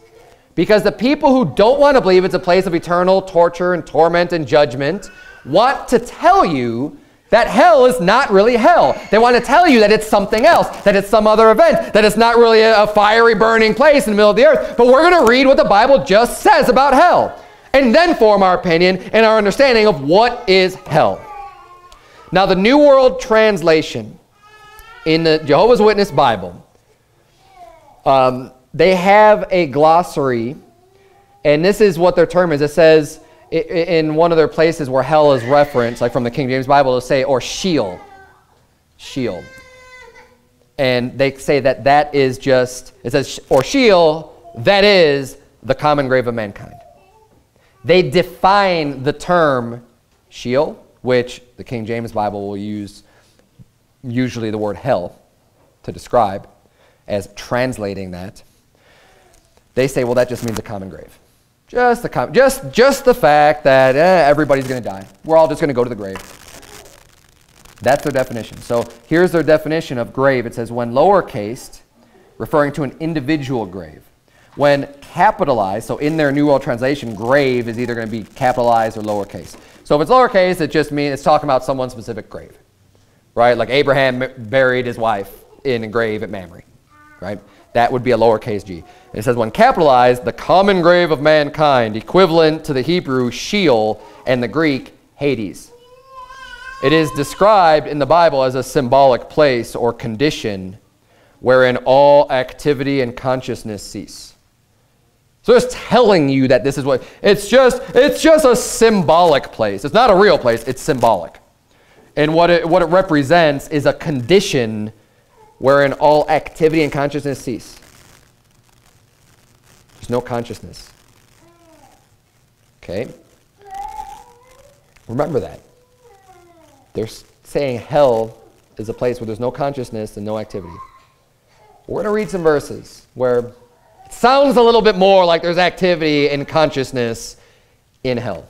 Because the people who don't want to believe it's a place of eternal torture and torment and judgment want to tell you that hell is not really hell. They want to tell you that it's something else, that it's some other event, that it's not really a, fiery burning place in the middle of the earth. But we're going to read what the Bible just says about hell and then form our opinion and our understanding of what is hell. Now, the New World Translation in the Jehovah's Witness Bible, um, they have a glossary, and this is what their term is. It says, in one of their places where hell is referenced, like from the King James Bible, it'll say, or Sheol. Sheol. And they say that that is just, it says, or Sheol, that is the common grave of mankind. They define the term Sheol, which the King James Bible will use usually the word hell to describe, as translating that. They say, well, that just means a common grave. Just the, just, just the fact that eh, everybody's going to die. We're all just going to go to the grave. That's their definition. So here's their definition of grave. It says, when lowercase, referring to an individual grave. When capitalized, so in their New World Translation, grave is either going to be capitalized or lowercase. So if it's lowercase, it just means it's talking about someone's specific grave, right? Like Abraham buried his wife in a grave at Mamre, right? That would be a lowercase g. It says, when capitalized, the common grave of mankind, equivalent to the Hebrew Sheol and the Greek Hades. It is described in the Bible as a symbolic place or condition wherein all activity and consciousness cease. So it's telling you that this is what it's just it's just a symbolic place. It's not a real place, it's symbolic. And what it what it represents is a condition wherein all activity and consciousness cease. There's no consciousness. Okay? Remember that. They're saying hell is a place where there's no consciousness and no activity. We're going to read some verses where it sounds a little bit more like there's activity and consciousness in hell.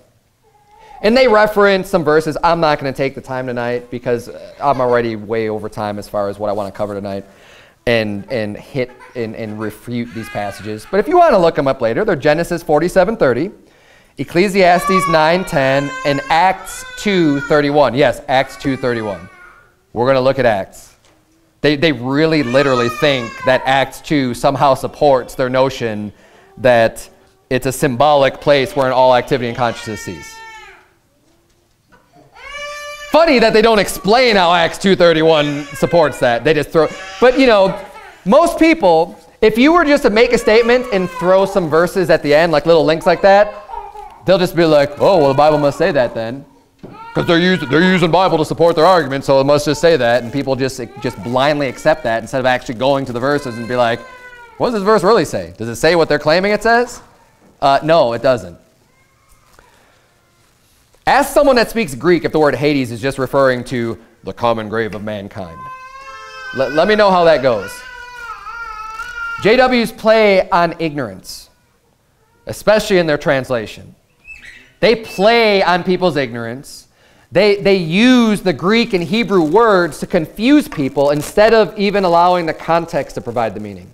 And they reference some verses. I'm not going to take the time tonight because uh, I'm already way over time as far as what I want to cover tonight and, and hit and, and refute these passages. But if you want to look them up later, they're Genesis 47.30, Ecclesiastes 9.10, and Acts 2.31. Yes, Acts 2.31. We're going to look at Acts. They, they really literally think that Acts 2 somehow supports their notion that it's a symbolic place where an all activity and consciousness cease. Funny that they don't explain how Acts 2.31 supports that. They just throw, but you know, most people, if you were just to make a statement and throw some verses at the end, like little links like that, they'll just be like, oh, well, the Bible must say that then. Because they're, using, they're using Bible to support their argument, so it must just say that. And people just, just blindly accept that instead of actually going to the verses and be like, what does this verse really say? Does it say what they're claiming it says? Uh, no, it doesn't. Ask someone that speaks Greek if the word Hades is just referring to the common grave of mankind. Let, let me know how that goes. JWs play on ignorance, especially in their translation. They play on people's ignorance. They, they use the Greek and Hebrew words to confuse people instead of even allowing the context to provide the meaning.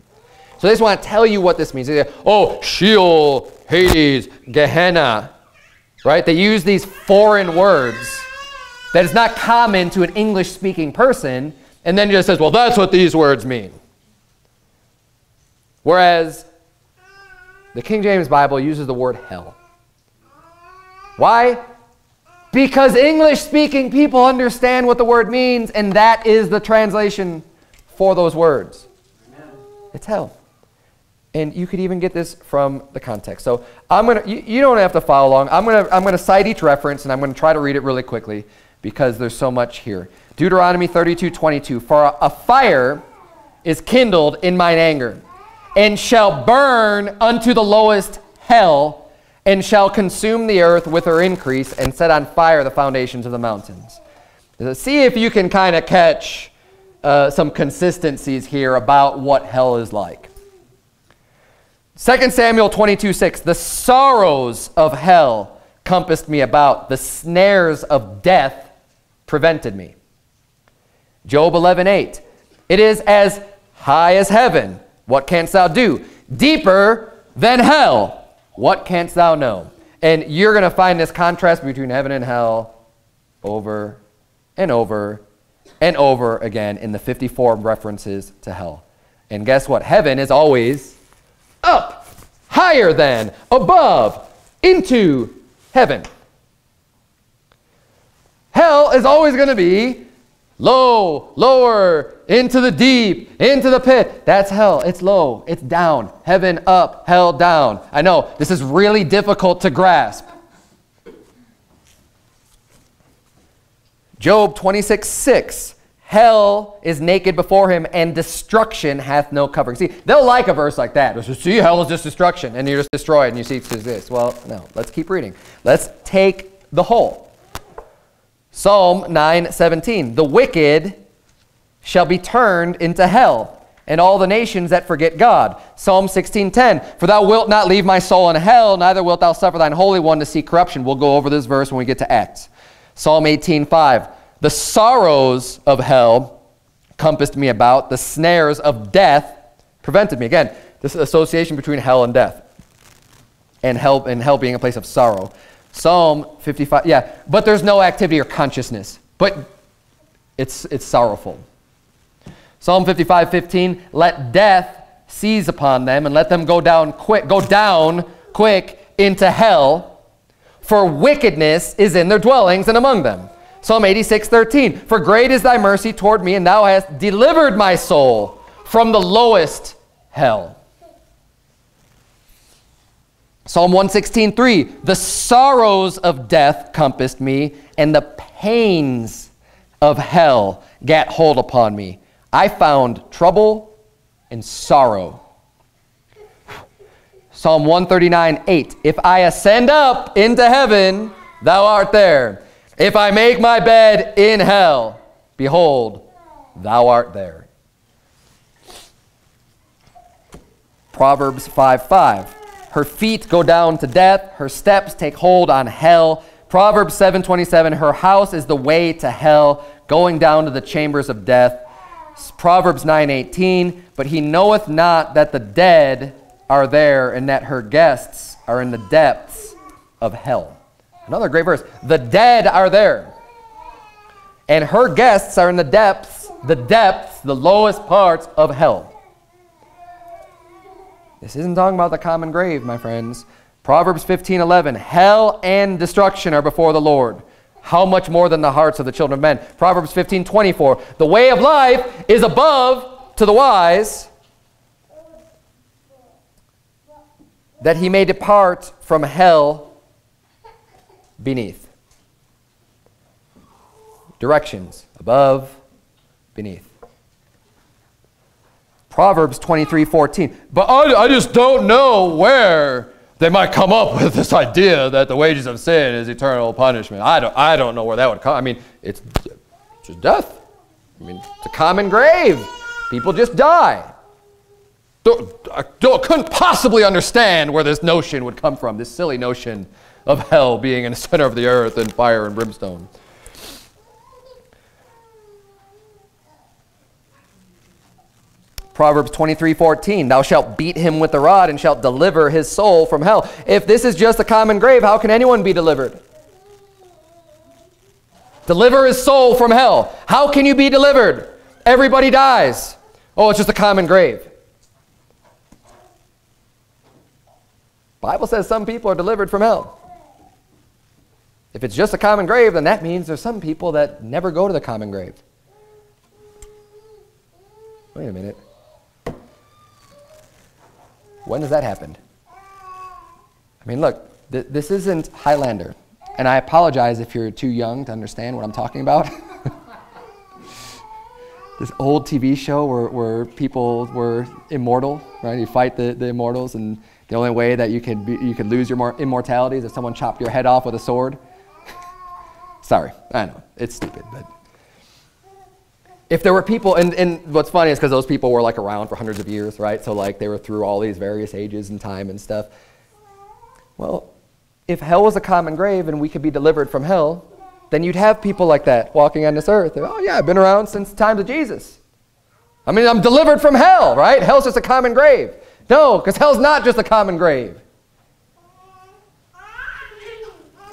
So they just want to tell you what this means. Say, oh, Sheol, Hades, Gehenna right? They use these foreign words that is not common to an English-speaking person, and then just says, well, that's what these words mean. Whereas the King James Bible uses the word hell. Why? Because English-speaking people understand what the word means, and that is the translation for those words. It's hell. And you could even get this from the context. So I'm gonna, you, you don't have to follow along. I'm gonna, I'm gonna cite each reference and I'm gonna try to read it really quickly because there's so much here. Deuteronomy 32, 22. For a, fire is kindled in mine anger and shall burn unto the lowest hell and shall consume the earth with her increase and set on fire the foundations of the mountains. See if you can kind of catch uh, some consistencies here about what hell is like. 2 Samuel 22, 6. The sorrows of hell compassed me about. The snares of death prevented me. Job 11, 8. It is as high as heaven. What canst thou do? Deeper than hell. What canst thou know? And you're going to find this contrast between heaven and hell over and over and over again in the 54 references to hell. And guess what? Heaven is always up, higher than, above, into heaven. Hell is always going to be low, lower, into the deep, into the pit. That's hell. It's low, it's down. Heaven up, hell down. I know this is really difficult to grasp. Job 26, 6. Hell is naked before him, and destruction hath no covering. See, they'll like a verse like that. Just, see, hell is just destruction, and you're just destroyed, and you see it's this. Well, no, let's keep reading. Let's take the whole. Psalm 9:17. The wicked shall be turned into hell, and all the nations that forget God. Psalm 16:10. For thou wilt not leave my soul in hell, neither wilt thou suffer thine holy one to see corruption. We'll go over this verse when we get to Acts. Psalm 18:5. The sorrows of hell compassed me about. The snares of death prevented me. Again, this association between hell and death. And hell, and hell being a place of sorrow. Psalm 55, yeah. But there's no activity or consciousness. But it's, it's sorrowful. Psalm 55, 15. Let death seize upon them and let them go down quick, go down quick into hell. For wickedness is in their dwellings and among them. Psalm 86, 13. For great is thy mercy toward me, and thou hast delivered my soul from the lowest hell. Psalm 116, 3. The sorrows of death compassed me, and the pains of hell gat hold upon me. I found trouble and sorrow. Psalm 139, 8. If I ascend up into heaven, thou art there. If I make my bed in hell, behold, thou art there. Proverbs 5 5. Her feet go down to death, her steps take hold on hell. Proverbs 7:27 Her house is the way to hell, going down to the chambers of death. Proverbs 9:18 But he knoweth not that the dead are there and that her guests are in the depths of hell. Another great verse. The dead are there. And her guests are in the depths, the depths, the lowest parts of hell. This isn't talking about the common grave, my friends. Proverbs 15:11, hell and destruction are before the Lord. How much more than the hearts of the children of men? Proverbs 15:24, the way of life is above to the wise, that he may depart from hell beneath. Directions above, beneath. Proverbs 23 14. But I, I just don't know where they might come up with this idea that the wages of sin is eternal punishment. I don't, I don't know where that would come. I mean, it's just death. I mean, it's a common grave. People just die. Don't, I don't, couldn't possibly understand where this notion would come from, this silly notion of hell being in the center of the earth and fire and brimstone. Proverbs 23 14, thou shalt beat him with the rod and shalt deliver his soul from hell. If this is just a common grave, how can anyone be delivered? Deliver his soul from hell. How can you be delivered? Everybody dies. Oh, it's just a common grave. Bible says some people are delivered from hell. If it's just a common grave, then that means there's some people that never go to the common grave. Wait a minute. When does that happen? I mean, look, th this isn't Highlander. And I apologize if you're too young to understand what I'm talking about. this old TV show where, where people were immortal, right? You fight the, the immortals, and the only way that you could, be, you could lose your immortality is if someone chopped your head off with a sword. Sorry, I know, it's stupid, but if there were people, and, and what's funny is because those people were like around for hundreds of years, right? So like they were through all these various ages and time and stuff. Well, if hell was a common grave and we could be delivered from hell, then you'd have people like that walking on this earth. oh yeah, I've been around since the times of Jesus. I mean, I'm delivered from hell, right? Hell's just a common grave. No, because hell's not just a common grave.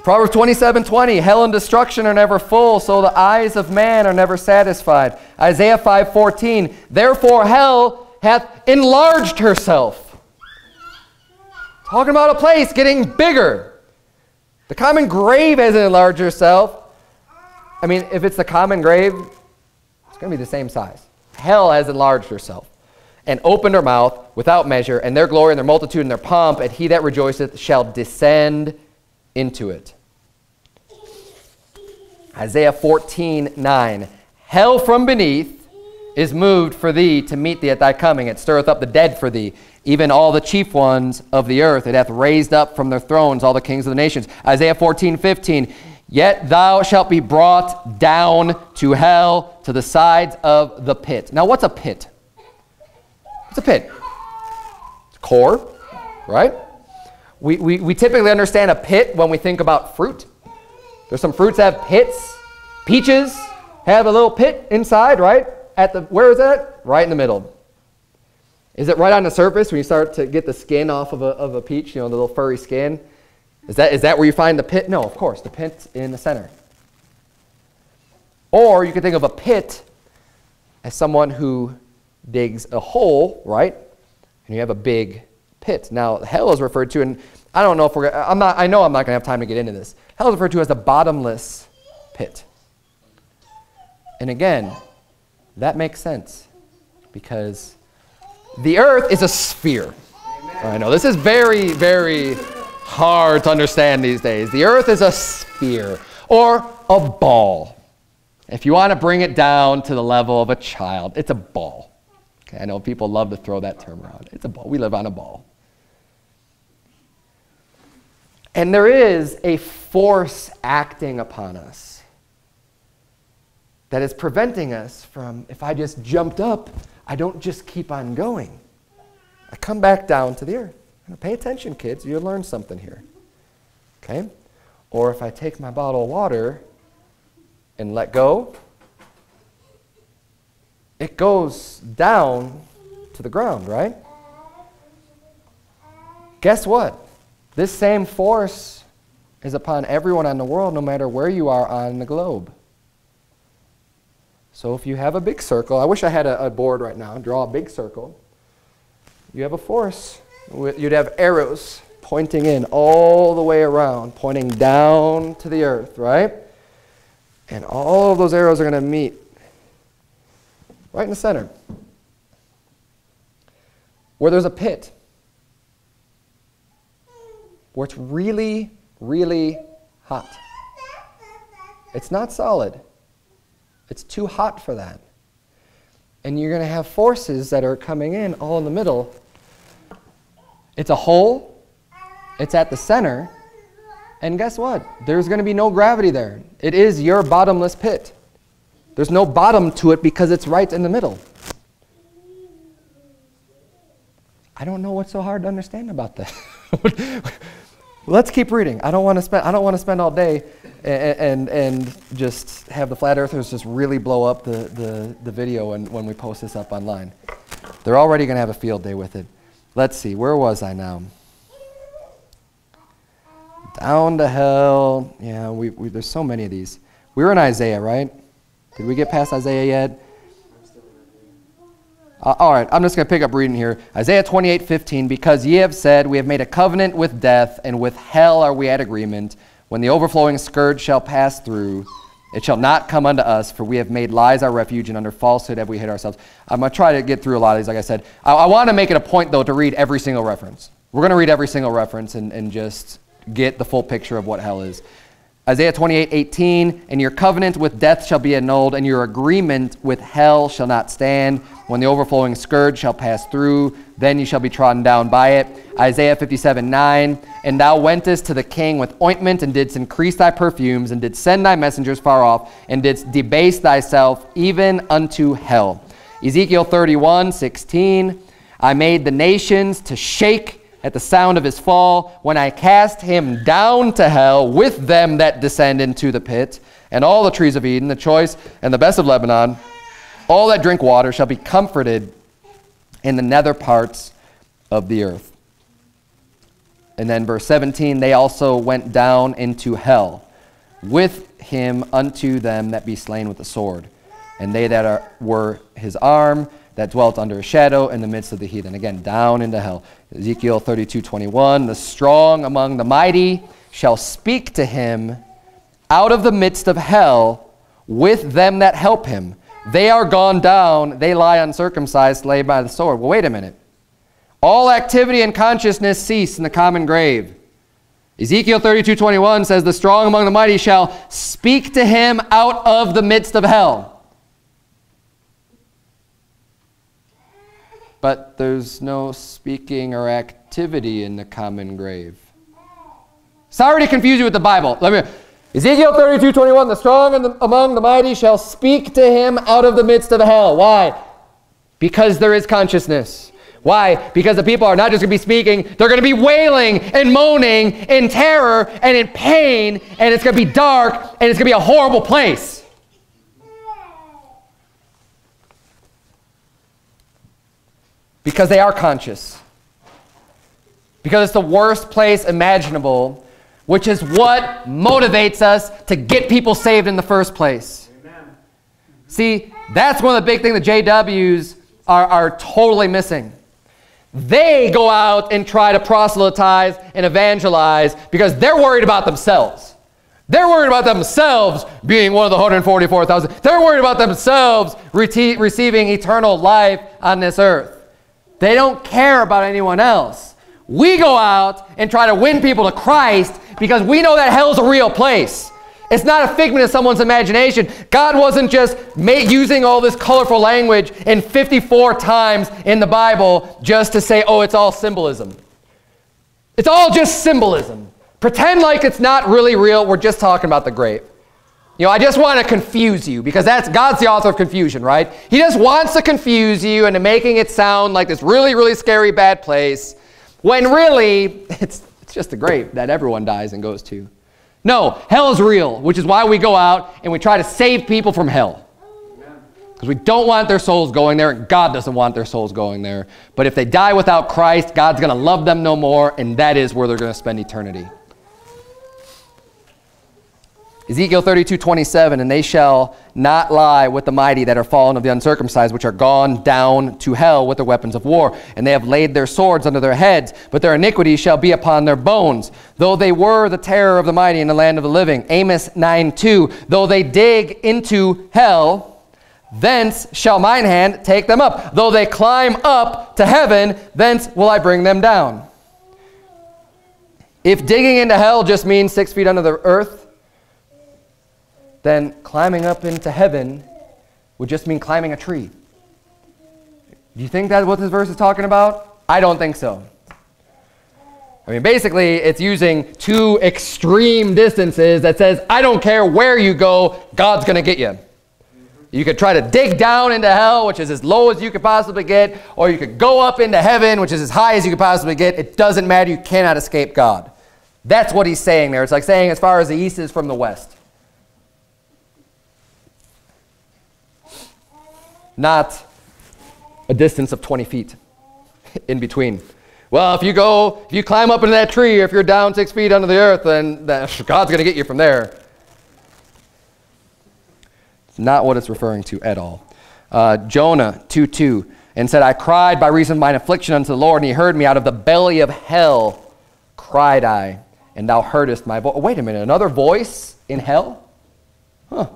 Proverbs 27 20, hell and destruction are never full, so the eyes of man are never satisfied. Isaiah 5 14, therefore hell hath enlarged herself. Talking about a place getting bigger. The common grave has enlarged herself. I mean, if it's the common grave, it's going to be the same size. Hell has enlarged herself and opened her mouth without measure, and their glory and their multitude and their pomp, and he that rejoiceth shall descend into it. Isaiah 14, 9. Hell from beneath is moved for thee to meet thee at thy coming. It stirreth up the dead for thee, even all the chief ones of the earth. It hath raised up from their thrones all the kings of the nations. Isaiah 14, 15. Yet thou shalt be brought down to hell, to the sides of the pit. Now, what's a pit? What's a pit? It's core, right? We, we, we typically understand a pit when we think about fruit. There's some fruits that have pits. Peaches have a little pit inside, right? At the where is that? Right in the middle. Is it right on the surface when you start to get the skin off of a, of a peach, you know, the little furry skin? Is that, is that where you find the pit? No, of course, the pit's in the center. Or you could think of a pit as someone who digs a hole, right? And you have a big pit. Now, hell is referred to, and I don't know if we're, I'm not, I know I'm not going to have time to get into this. Hell is referred to as the bottomless pit. And again, that makes sense because the earth is a sphere. Amen. I know this is very, very hard to understand these days. The earth is a sphere or a ball. If you want to bring it down to the level of a child, it's a ball. Okay, I know people love to throw that term around. It's a ball. We live on a ball. And there is a force acting upon us that is preventing us from, if I just jumped up, I don't just keep on going. I come back down to the earth. pay attention, kids. You'll learn something here. Okay? Or if I take my bottle of water and let go, it goes down to the ground, right? Guess what? This same force is upon everyone on the world, no matter where you are on the globe. So if you have a big circle, I wish I had a, a board right now, draw a big circle. You have a force You'd have arrows pointing in all the way around, pointing down to the earth, right? And all of those arrows are going to meet right in the center where there's a pit where it's really, really hot. It's not solid. It's too hot for that. And you're going to have forces that are coming in all in the middle. It's a hole, it's at the center, and guess what? There's going to be no gravity there. It is your bottomless pit. There's no bottom to it because it's right in the middle. I don't know what's so hard to understand about that. Let's keep reading. I don't want to spend I don't want to spend all day and, and, and just have the flat earthers just really blow up the, the, the video when, when we post this up online. They're already going to have a field day with it. Let's see, where was I now? Down to hell. Yeah, we, we, there's so many of these. We were in Isaiah, right? Did we get past Isaiah yet? Uh, all right, I'm just going to pick up reading here. Isaiah 28 15. Because ye have said, We have made a covenant with death, and with hell are we at agreement. When the overflowing scourge shall pass through, it shall not come unto us, for we have made lies our refuge, and under falsehood have we hid ourselves. I'm going to try to get through a lot of these, like I said. I, I want to make it a point, though, to read every single reference. We're going to read every single reference and, and just get the full picture of what hell is. Isaiah 28, 18, and your covenant with death shall be annulled, and your agreement with hell shall not stand. When the overflowing scourge shall pass through, then you shall be trodden down by it. Isaiah 57, 9, and thou wentest to the king with ointment, and didst increase thy perfumes, and didst send thy messengers far off, and didst debase thyself even unto hell. Ezekiel 31, 16, I made the nations to shake at the sound of his fall, when I cast him down to hell with them that descend into the pit, and all the trees of Eden, the choice and the best of Lebanon, all that drink water shall be comforted in the nether parts of the earth. And then verse 17, they also went down into hell with him unto them that be slain with the sword. And they that are, were his arm, that dwelt under a shadow in the midst of the heathen. Again, down into hell. Ezekiel 32 21. The strong among the mighty shall speak to him out of the midst of hell with them that help him. They are gone down, they lie uncircumcised, laid by the sword. Well, wait a minute. All activity and consciousness cease in the common grave. Ezekiel 32 21 says, The strong among the mighty shall speak to him out of the midst of hell. But there's no speaking or activity in the common grave. Sorry to confuse you with the Bible. Let me. Ezekiel 32, 21, the strong the, among the mighty shall speak to him out of the midst of the hell. Why? Because there is consciousness. Why? Because the people are not just going to be speaking, they're going to be wailing and moaning in terror and in pain, and it's going to be dark, and it's going to be a horrible place. Because they are conscious. Because it's the worst place imaginable, which is what motivates us to get people saved in the first place. Amen. See, that's one of the big things the JWs are, are totally missing. They go out and try to proselytize and evangelize because they're worried about themselves. They're worried about themselves being one of the 144,000. They're worried about themselves receiving eternal life on this earth. They don't care about anyone else. We go out and try to win people to Christ because we know that hell's a real place. It's not a figment of someone's imagination. God wasn't just using all this colorful language in 54 times in the Bible just to say, oh, it's all symbolism. It's all just symbolism. Pretend like it's not really real. We're just talking about the grave. You know, I just want to confuse you because that's God's the author of confusion, right? He just wants to confuse you into making it sound like this really, really scary bad place when really it's, it's just the grave that everyone dies and goes to. No, hell is real, which is why we go out and we try to save people from hell. Because we don't want their souls going there, and God doesn't want their souls going there. But if they die without Christ, God's going to love them no more, and that is where they're going to spend eternity. Ezekiel 32, 27, and they shall not lie with the mighty that are fallen of the uncircumcised, which are gone down to hell with their weapons of war. And they have laid their swords under their heads, but their iniquity shall be upon their bones. Though they were the terror of the mighty in the land of the living. Amos 9, 2, though they dig into hell, thence shall mine hand take them up. Though they climb up to heaven, thence will I bring them down. If digging into hell just means six feet under the earth, then climbing up into heaven would just mean climbing a tree. Do you think that's what this verse is talking about? I don't think so. I mean, basically, it's using two extreme distances that says, I don't care where you go, God's going to get you. You could try to dig down into hell, which is as low as you could possibly get, or you could go up into heaven, which is as high as you could possibly get. It doesn't matter. You cannot escape God. That's what he's saying there. It's like saying as far as the east is from the west. Not a distance of 20 feet in between. Well, if you go, if you climb up into that tree, or if you're down six feet under the earth, then, God's going to get you from there. It's not what it's referring to at all. Uh, Jonah 2 2 and said, I cried by reason of mine affliction unto the Lord, and he heard me out of the belly of hell, cried I, and thou heardest my voice. Wait a minute, another voice in hell? Huh.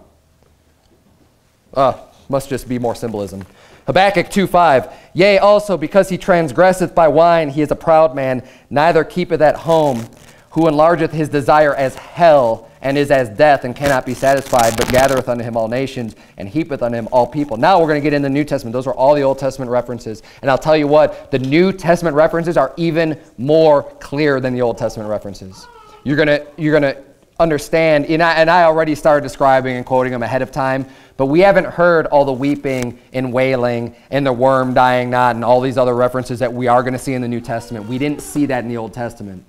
Uh, must just be more symbolism. Habakkuk 2.5, Yea, also because he transgresseth by wine, he is a proud man, neither keepeth at home, who enlargeth his desire as hell, and is as death, and cannot be satisfied, but gathereth unto him all nations, and heapeth unto him all people. Now we're going to get in the New Testament. Those are all the Old Testament references. And I'll tell you what, the New Testament references are even more clear than the Old Testament references. You're going to, you're going to understand, and I, and I already started describing and quoting them ahead of time, but we haven't heard all the weeping and wailing and the worm dying not and all these other references that we are going to see in the New Testament. We didn't see that in the Old Testament.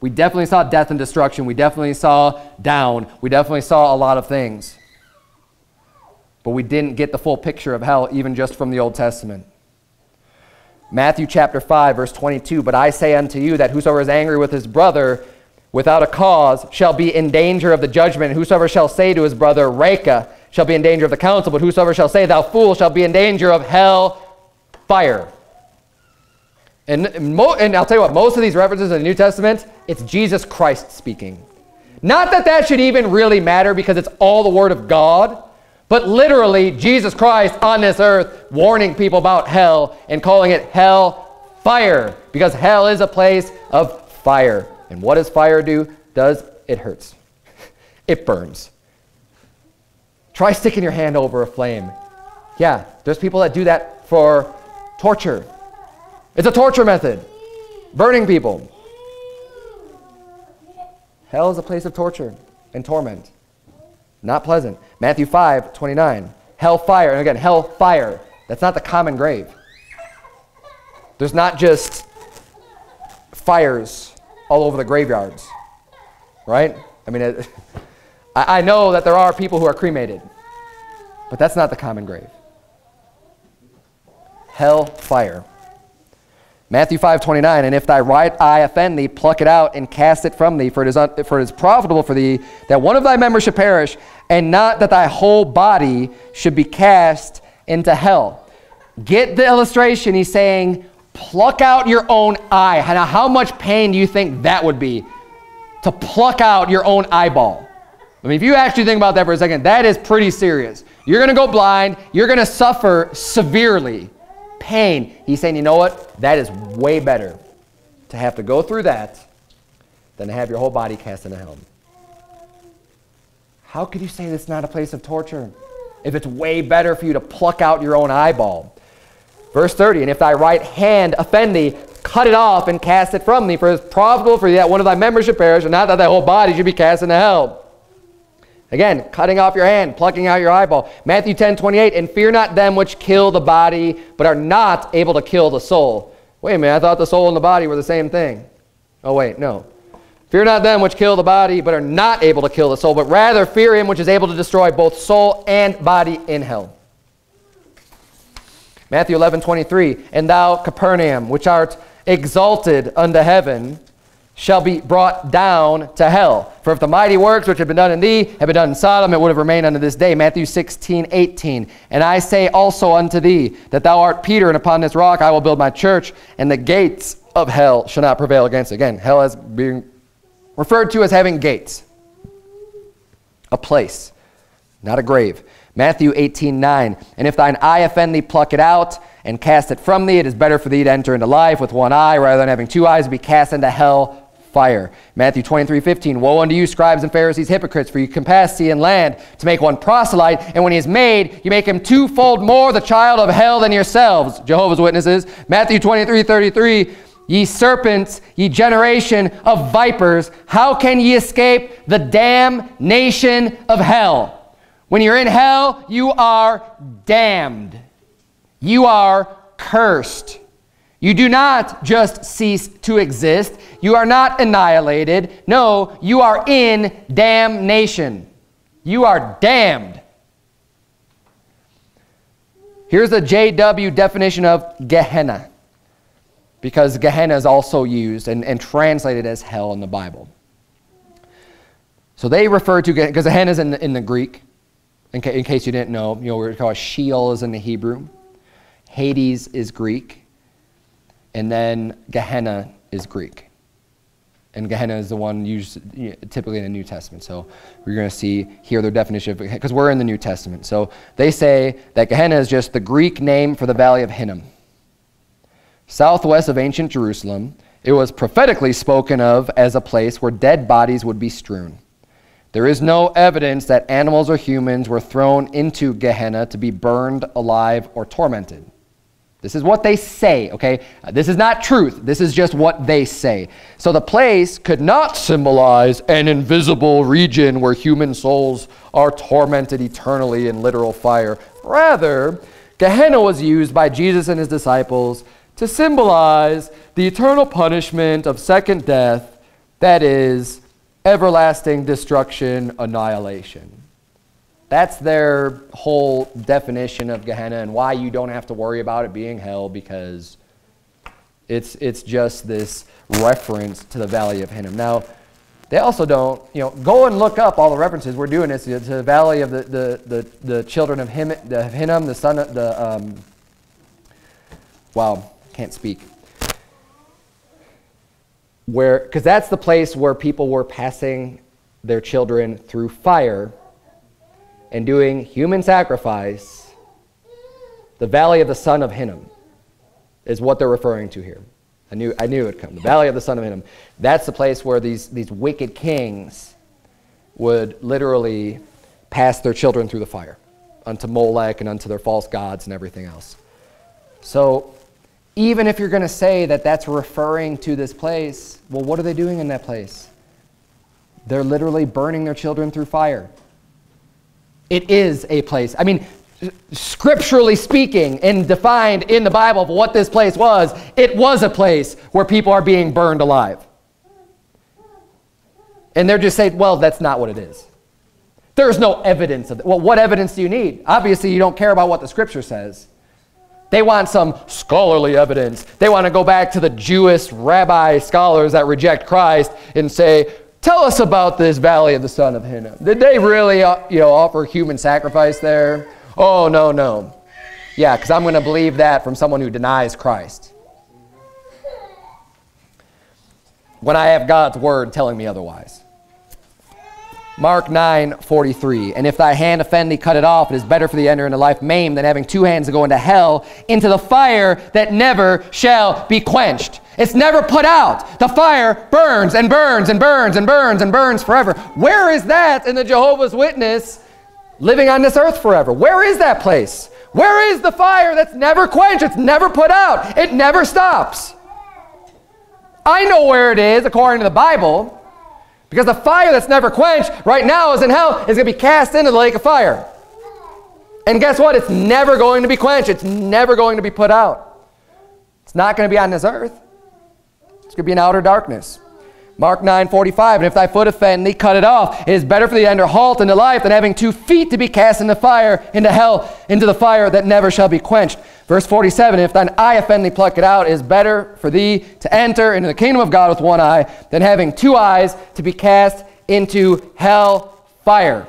We definitely saw death and destruction. We definitely saw down. We definitely saw a lot of things. But we didn't get the full picture of hell even just from the Old Testament. Matthew chapter 5, verse 22 But I say unto you that whosoever is angry with his brother without a cause shall be in danger of the judgment. Whosoever shall say to his brother, Raca, shall be in danger of the council, but whosoever shall say, Thou fool, shall be in danger of hell fire. And, and I'll tell you what, most of these references in the New Testament, it's Jesus Christ speaking. Not that that should even really matter because it's all the Word of God, but literally Jesus Christ on this earth warning people about hell and calling it hell fire because hell is a place of fire. And what does fire do? Does it hurts. it burns. Try sticking your hand over a flame. Yeah, there's people that do that for torture. It's a torture method. Burning people. Hell is a place of torture and torment. Not pleasant. Matthew 5, 29. Hell fire. And again, hell fire. That's not the common grave. There's not just fires all over the graveyards. Right? I mean, it, I, I know that there are people who are cremated, but that's not the common grave. Hell, fire. Matthew 5, 29, And if thy right eye offend thee, pluck it out and cast it from thee, for it, is for it is profitable for thee that one of thy members should perish, and not that thy whole body should be cast into hell. Get the illustration. He's saying, pluck out your own eye. Now, how much pain do you think that would be to pluck out your own eyeball? I mean, if you actually think about that for a second, that is pretty serious. You're going to go blind. You're going to suffer severely pain. He's saying, you know what? That is way better to have to go through that than to have your whole body cast into hell. How could you say that's not a place of torture if it's way better for you to pluck out your own eyeball? Verse 30, and if thy right hand offend thee, cut it off and cast it from thee, for it is profitable for thee that one of thy members should perish, and not that thy whole body should be cast into hell. Again, cutting off your hand, plucking out your eyeball. Matthew 10, 28, and fear not them which kill the body, but are not able to kill the soul. Wait a minute, I thought the soul and the body were the same thing. Oh, wait, no. Fear not them which kill the body, but are not able to kill the soul, but rather fear him which is able to destroy both soul and body in hell. Matthew 11, 23, and thou, Capernaum, which art exalted unto heaven, shall be brought down to hell. For if the mighty works which have been done in thee had been done in Sodom, it would have remained unto this day. Matthew 16, 18. And I say also unto thee that thou art Peter, and upon this rock I will build my church, and the gates of hell shall not prevail against it. Again, hell is being referred to as having gates, a place, not a grave. Matthew 18, 9. And if thine eye offend thee, pluck it out and cast it from thee. It is better for thee to enter into life with one eye rather than having two eyes and be cast into hell fire. Matthew 23, 15. Woe unto you, scribes and Pharisees, hypocrites, for you compass sea and land to make one proselyte, and when he is made, you make him twofold more the child of hell than yourselves. Jehovah's Witnesses. Matthew 23, 33. Ye serpents, ye generation of vipers, how can ye escape the damnation of hell? When you're in hell, you are damned. You are cursed. You do not just cease to exist. You are not annihilated. No, you are in damnation. You are damned. Here's a JW definition of Gehenna, because Gehenna is also used and, and translated as hell in the Bible. So they refer to, because Gehenna is in the, in the Greek, in, ca in, case you didn't know, you know, we call it Sheol is in the Hebrew. Hades is Greek. And then Gehenna is Greek. And Gehenna is the one used typically in the New Testament. So we're going to see here their definition because we're in the New Testament. So they say that Gehenna is just the Greek name for the valley of Hinnom. Southwest of ancient Jerusalem, it was prophetically spoken of as a place where dead bodies would be strewn. There is no evidence that animals or humans were thrown into Gehenna to be burned alive or tormented. This is what they say, okay? Uh, this is not truth. This is just what they say. So the place could not symbolize an invisible region where human souls are tormented eternally in literal fire. Rather, Gehenna was used by Jesus and his disciples to symbolize the eternal punishment of second death, that is, everlasting destruction, annihilation. That's their whole definition of Gehenna and why you don't have to worry about it being hell because it's, it's just this reference to the Valley of Hinnom. Now, they also don't, you know, go and look up all the references. We're doing this to the Valley of the, the, the, the children of Him, the Hinnom, the son of the, um, wow, can't speak. Where, because that's the place where people were passing their children through fire and doing human sacrifice, the valley of the son of Hinnom is what they're referring to here. I knew, I knew it would come. The valley of the son of Hinnom. That's the place where these, these wicked kings would literally pass their children through the fire unto Molech and unto their false gods and everything else. So even if you're going to say that that's referring to this place, well, what are they doing in that place? They're literally burning their children through fire. It is a place. I mean, scripturally speaking and defined in the Bible of what this place was, it was a place where people are being burned alive. And they're just saying, well, that's not what it is. There's no evidence of it. Well, what evidence do you need? Obviously, you don't care about what the scripture says. They want some scholarly evidence. They want to go back to the Jewish rabbi scholars that reject Christ and say, Tell us about this valley of the son of Hinnom. Did they really, uh, you know, offer human sacrifice there? Oh, no, no. Yeah, because I'm going to believe that from someone who denies Christ. When I have God's word telling me otherwise. Mark 9, 43. And if thy hand offend thee, cut it off. It is better for thee enter into life maimed than having two hands to go into hell, into the fire that never shall be quenched. It's never put out. The fire burns and burns and burns and burns and burns forever. Where is that in the Jehovah's Witness living on this earth forever? Where is that place? Where is the fire that's never quenched? It's never put out. It never stops. I know where it is according to the Bible. Because the fire that's never quenched right now is in hell is going to be cast into the lake of fire. And guess what? It's never going to be quenched. It's never going to be put out. It's not going to be on this earth. It's going to be in outer darkness. Mark 9, 45, and if thy foot offend thee, cut it off. It is better for thee to enter halt into life than having two feet to be cast into fire, into hell, into the fire that never shall be quenched. Verse 47, if thine eye offend thee, pluck it out. It is better for thee to enter into the kingdom of God with one eye than having two eyes to be cast into hell fire.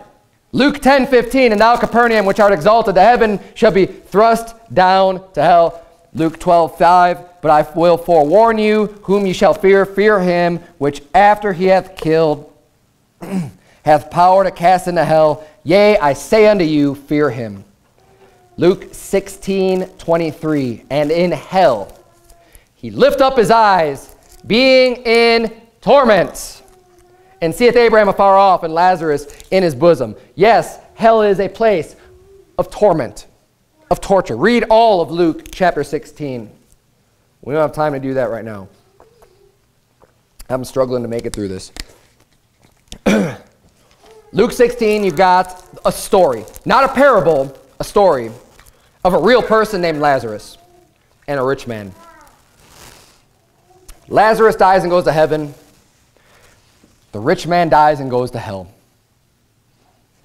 Luke 10, 15, and thou Capernaum, which art exalted to heaven, shall be thrust down to hell. Luke 12, 5, but I will forewarn you, whom ye shall fear, fear him, which after he hath killed, hath power to cast into hell. Yea, I say unto you, fear him. Luke 16, 23, and in hell he lift up his eyes, being in torments, and seeth Abraham afar off and Lazarus in his bosom. Yes, hell is a place of torment, of torture. Read all of Luke chapter 16. We don't have time to do that right now. I'm struggling to make it through this. Luke 16, you've got a story, not a parable, a story of a real person named Lazarus and a rich man. Lazarus dies and goes to heaven. The rich man dies and goes to hell.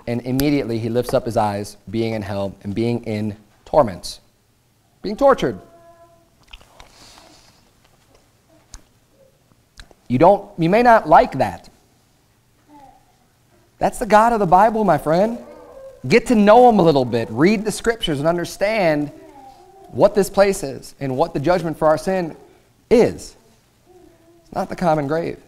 And immediately he lifts up his eyes, being in hell and being in torments, being tortured. You don't you may not like that. That's the God of the Bible, my friend. Get to know him a little bit. Read the scriptures and understand what this place is and what the judgment for our sin is. It's not the common grave.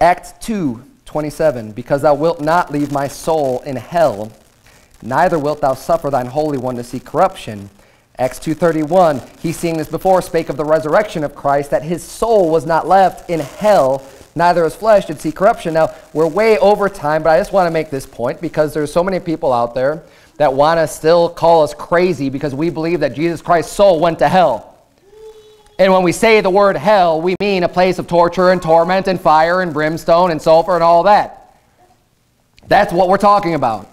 Acts 2 27, because thou wilt not leave my soul in hell, neither wilt thou suffer thine Holy One to see corruption. Acts 2.31, he seeing this before spake of the resurrection of Christ, that his soul was not left in hell, neither his flesh did see corruption. Now, we're way over time, but I just want to make this point because there's so many people out there that want to still call us crazy because we believe that Jesus Christ's soul went to hell. And when we say the word hell, we mean a place of torture and torment and fire and brimstone and sulfur and all that. That's what we're talking about.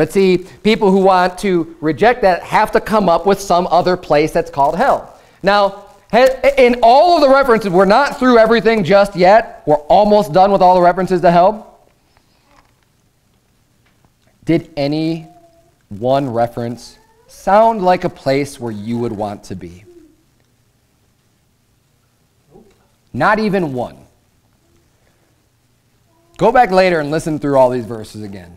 But see, people who want to reject that have to come up with some other place that's called hell. Now, in all of the references, we're not through everything just yet. We're almost done with all the references to hell. Did any one reference sound like a place where you would want to be? Not even one. Go back later and listen through all these verses again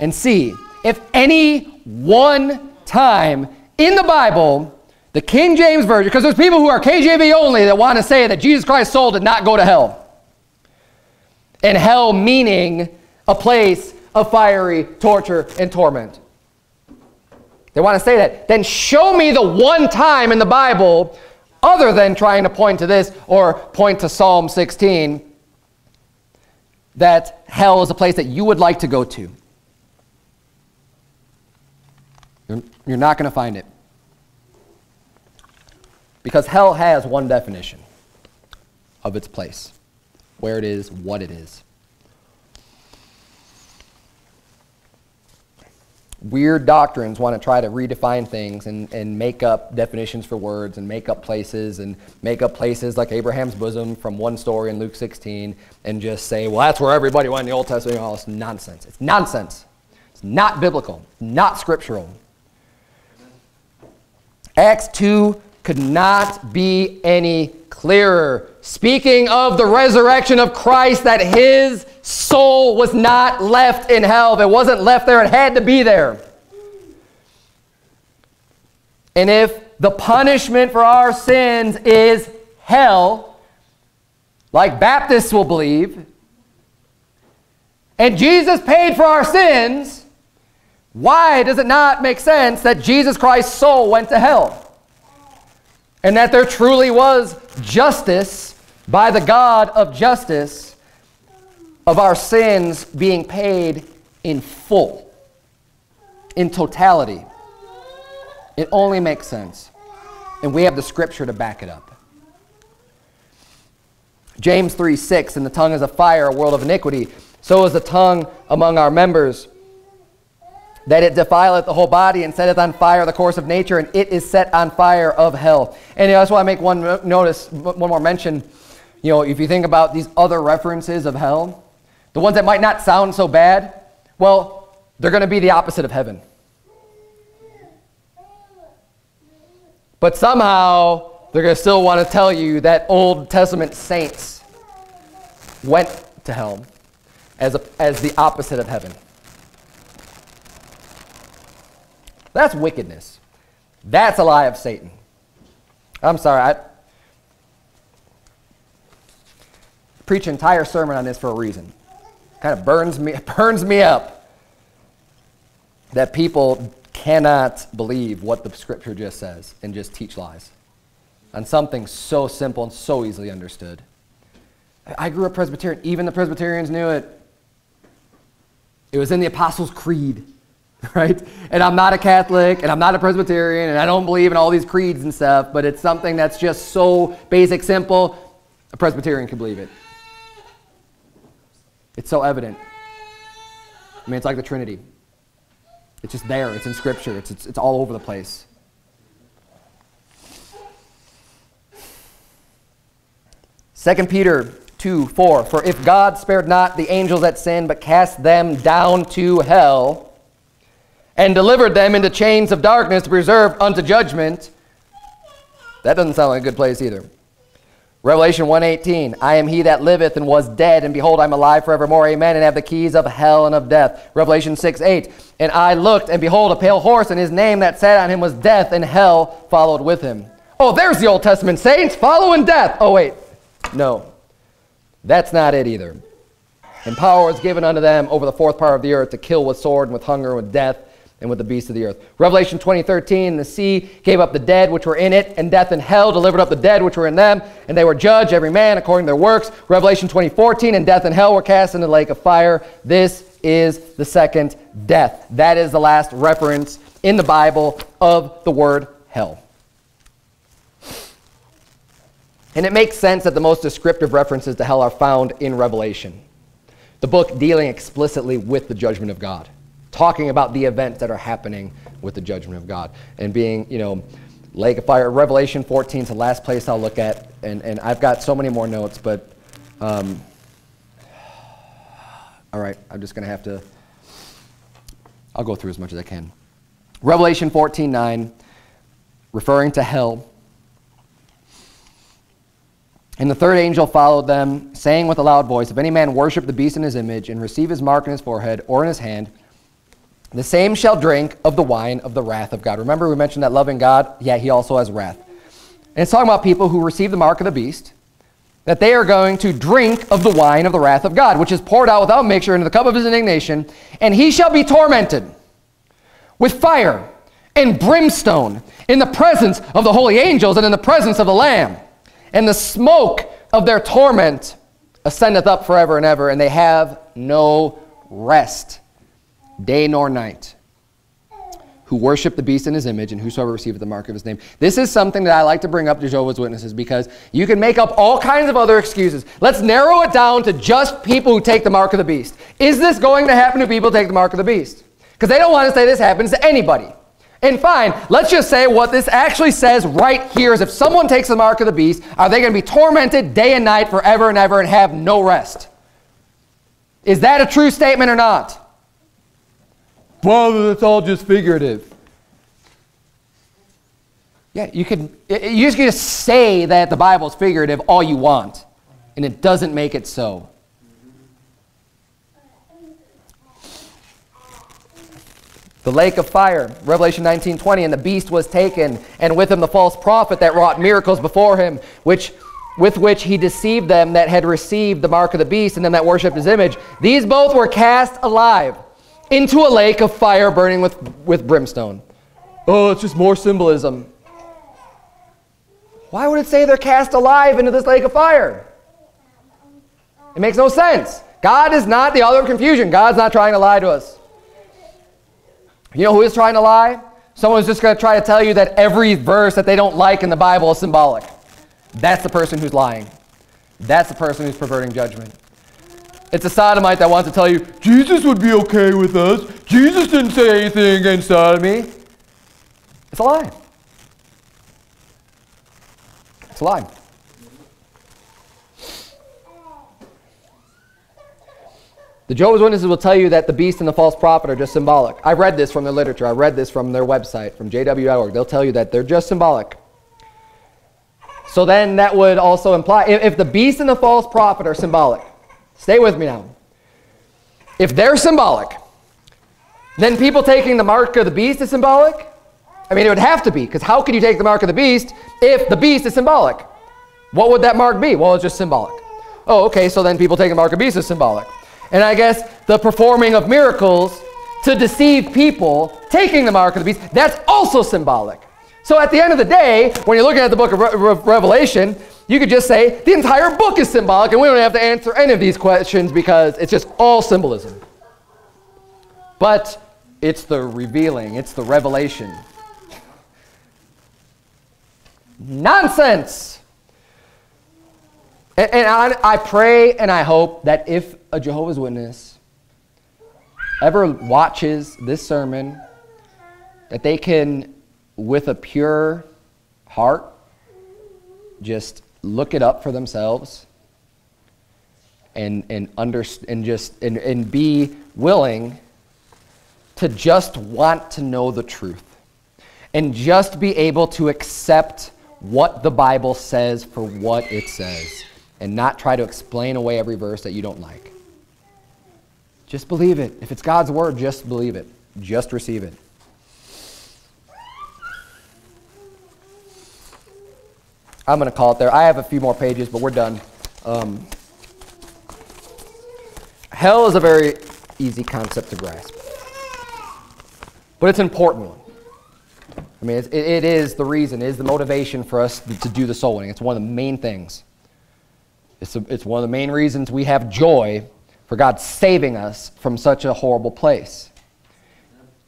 and see if any one time in the Bible, the King James Version, because there's people who are KJV only that want to say that Jesus Christ's soul did not go to hell. And hell meaning a place of fiery torture and torment. They want to say that. Then show me the one time in the Bible, other than trying to point to this or point to Psalm 16, that hell is a place that you would like to go to. You're, not going to find it. Because hell has one definition of its place where it is, what it is. Weird doctrines want to try to redefine things and, and make up definitions for words and make up places and make up places like Abraham's bosom from one story in Luke 16 and just say, well, that's where everybody went in the Old Testament. All this nonsense. It's nonsense. It's not biblical, not scriptural. Acts 2 could not be any clearer. Speaking of the resurrection of Christ, that his soul was not left in hell. It wasn't left there, it had to be there. And if the punishment for our sins is hell, like Baptists will believe, and Jesus paid for our sins, why does it not make sense that Jesus Christ's soul went to hell? And that there truly was justice by the God of justice of our sins being paid in full, in totality. It only makes sense. And we have the scripture to back it up. James 3 6, and the tongue is a fire, a world of iniquity. So is the tongue among our members that it defileth the whole body and setteth on fire the course of nature, and it is set on fire of hell. And I just want to make one uh, notice, one more mention. You know, if you think about these other references of hell, the ones that might not sound so bad, well, they're going to be the opposite of heaven. But somehow, they're going to still want to tell you that Old Testament saints went to hell as, a, as the opposite of heaven. That's wickedness. That's a lie of Satan. I'm sorry, I preach an entire sermon on this for a reason. Kind of burns me, burns me up that people cannot believe what the scripture just says and just teach lies on something so simple and so easily understood. I grew up Presbyterian. Even the Presbyterians knew it. It was in the Apostles' Creed, right? And I'm not a Catholic and I'm not a Presbyterian and I don't believe in all these creeds and stuff, but it's something that's just so basic, simple, a Presbyterian can believe it. It's so evident. I mean, it's like the Trinity. It's just there, it's in Scripture, it's, it's, it's all over the place. Second Peter 2 4. For if God spared not the angels that sinned, but cast them down to hell, and delivered them into chains of darkness to preserve unto judgment, that doesn't sound like a good place either. Revelation 1:18 I am he that liveth and was dead and behold I am alive forevermore. Amen. And have the keys of hell and of death. Revelation 6:8 And I looked and behold a pale horse and his name that sat on him was death and hell followed with him. Oh there's the Old Testament saints following death. Oh wait. No, that's not it either. And power was given unto them over the fourth part of the earth to kill with sword and with hunger and with death and with the beasts of the earth. Revelation 20:13, the sea gave up the dead which were in it, and death and hell delivered up the dead which were in them, and they were judged every man according to their works. Revelation 20:14, and death and hell were cast into the lake of fire. This is the second death. That is the last reference in the Bible of the word hell. And it makes sense that the most descriptive references to hell are found in Revelation, the book dealing explicitly with the judgment of God, talking about the events that are happening with the judgment of God, and being, you know, lake of fire. Revelation 14 is the last place I'll look at, and, and I've got so many more notes, but um, all right, I'm just going to have to, I'll go through as much as I can. Revelation 14 9, referring to hell and the third angel followed them, saying with a loud voice, If any man worship the beast in his image, and receive his mark in his forehead or in his hand, the same shall drink of the wine of the wrath of God. Remember, we mentioned that loving God? Yeah, he also has wrath. And it's talking about people who receive the mark of the beast, that they are going to drink of the wine of the wrath of God, which is poured out without mixture into the cup of his indignation, and he shall be tormented with fire and brimstone in the presence of the holy angels and in the presence of the Lamb and the smoke of their torment ascendeth up forever and ever, and they have no rest, day nor night, who worship the beast in his image, and whosoever receiveth the mark of his name. This is something that I like to bring up to Jehovah's Witnesses because you can make up all kinds of other excuses. Let's narrow it down to just people who take the mark of the beast. Is this going to happen to people who take the mark of the beast? Because they don't want to say this happens to anybody. And fine, let's just say what this actually says right here is if someone takes the mark of the beast, are they going to be tormented day and night forever and ever and have no rest? Is that a true statement or not? Well, it's all just figurative. Yeah, you can you just can say that the Bible is figurative all you want, and it doesn't make it so. The lake of fire, Revelation 19:20, and the beast was taken, and with him the false prophet that wrought miracles before him, which with which he deceived them that had received the mark of the beast and them that worshipped his image. These both were cast alive into a lake of fire burning with, with brimstone. Oh, it's just more symbolism. Why would it say they're cast alive into this lake of fire? It makes no sense. God is not the author of confusion. God's not trying to lie to us. You know who is trying to lie? Someone's just going to try to tell you that every verse that they don't like in the Bible is symbolic. That's the person who's lying. That's the person who's perverting judgment. It's a sodomite that wants to tell you, Jesus would be okay with us. Jesus didn't say anything against sodomy. It's a lie. It's a lie. The Jehovah's Witnesses will tell you that the beast and the false prophet are just symbolic. I read this from their literature. I read this from their website, from jw.org. They'll tell you that they're just symbolic. So then that would also imply if, if the beast and the false prophet are symbolic, stay with me now. If they're symbolic, then people taking the mark of the beast is symbolic? I mean, it would have to be, because how could you take the mark of the beast if the beast is symbolic? What would that mark be? Well, it's just symbolic. Oh, okay, so then people taking the mark of the beast is symbolic. And I guess the performing of miracles to deceive people, taking the mark of the beast, that's also symbolic. So at the end of the day, when you're looking at the book of Re Re Revelation, you could just say the entire book is symbolic and we don't have to answer any of these questions because it's just all symbolism. But it's the revealing, it's the revelation. Nonsense! And, and I, I pray and I hope that if a Jehovah's Witness ever watches this sermon, that they can, with a pure heart, just look it up for themselves and, and, under, and just and, and be willing to just want to know the truth and just be able to accept what the Bible says for what it says and not try to explain away every verse that you don't like. Just believe it. If it's God's word, just believe it. Just receive it. I'm going to call it there. I have a few more pages, but we're done. Um, hell is a very easy concept to grasp, but it's an important one. I mean, it, it is the reason, it is the motivation for us to do the soul winning. It's one of the main things. It's, a, it's one of the main reasons we have joy for God saving us from such a horrible place.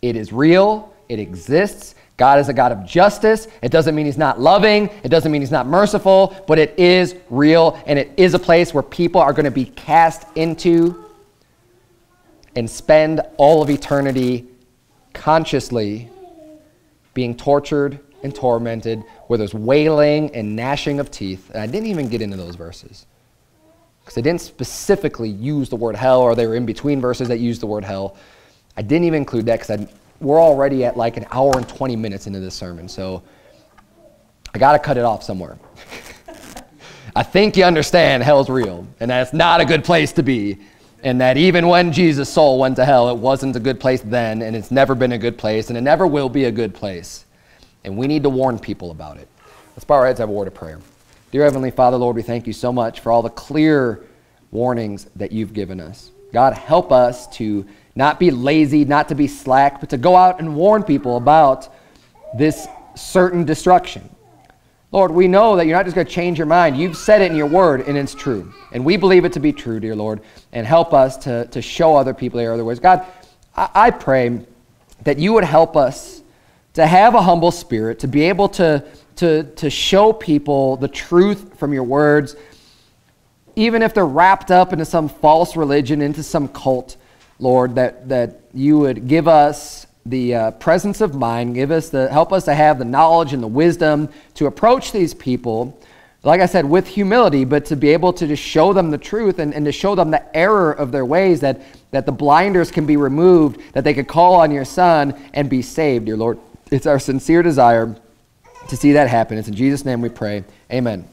It is real, it exists. God is a God of justice. It doesn't mean He's not loving, it doesn't mean He's not merciful, but it is real, and it is a place where people are going to be cast into and spend all of eternity consciously being tortured and tormented, where there's wailing and gnashing of teeth. And I didn't even get into those verses because they didn't specifically use the word hell, or they were in between verses that used the word hell. I didn't even include that because we're already at like an hour and 20 minutes into this sermon, so I got to cut it off somewhere. I think you understand hell's real, and that's not a good place to be. And that even when Jesus' soul went to hell, it wasn't a good place then, and it's never been a good place, and it never will be a good place. And we need to warn people about it. Let's bow our heads and have a word of prayer. Dear Heavenly Father, Lord, we thank you so much for all the clear warnings that you've given us. God, help us to not be lazy, not to be slack, but to go out and warn people about this certain destruction. Lord, we know that you're not just going to change your mind. You've said it in your word, and it's true. And we believe it to be true, dear Lord. And help us to, to show other people there other ways. God, I, I pray that you would help us to have a humble spirit, to be able to to, to show people the truth from your words, even if they're wrapped up into some false religion, into some cult, Lord, that, that you would give us the uh, presence of mind, give us the, help us to have the knowledge and the wisdom to approach these people, like I said, with humility, but to be able to just show them the truth and, and to show them the error of their ways, that, that the blinders can be removed, that they could call on your Son and be saved, dear Lord. It's our sincere desire to see that happen. It's in Jesus' name we pray. Amen.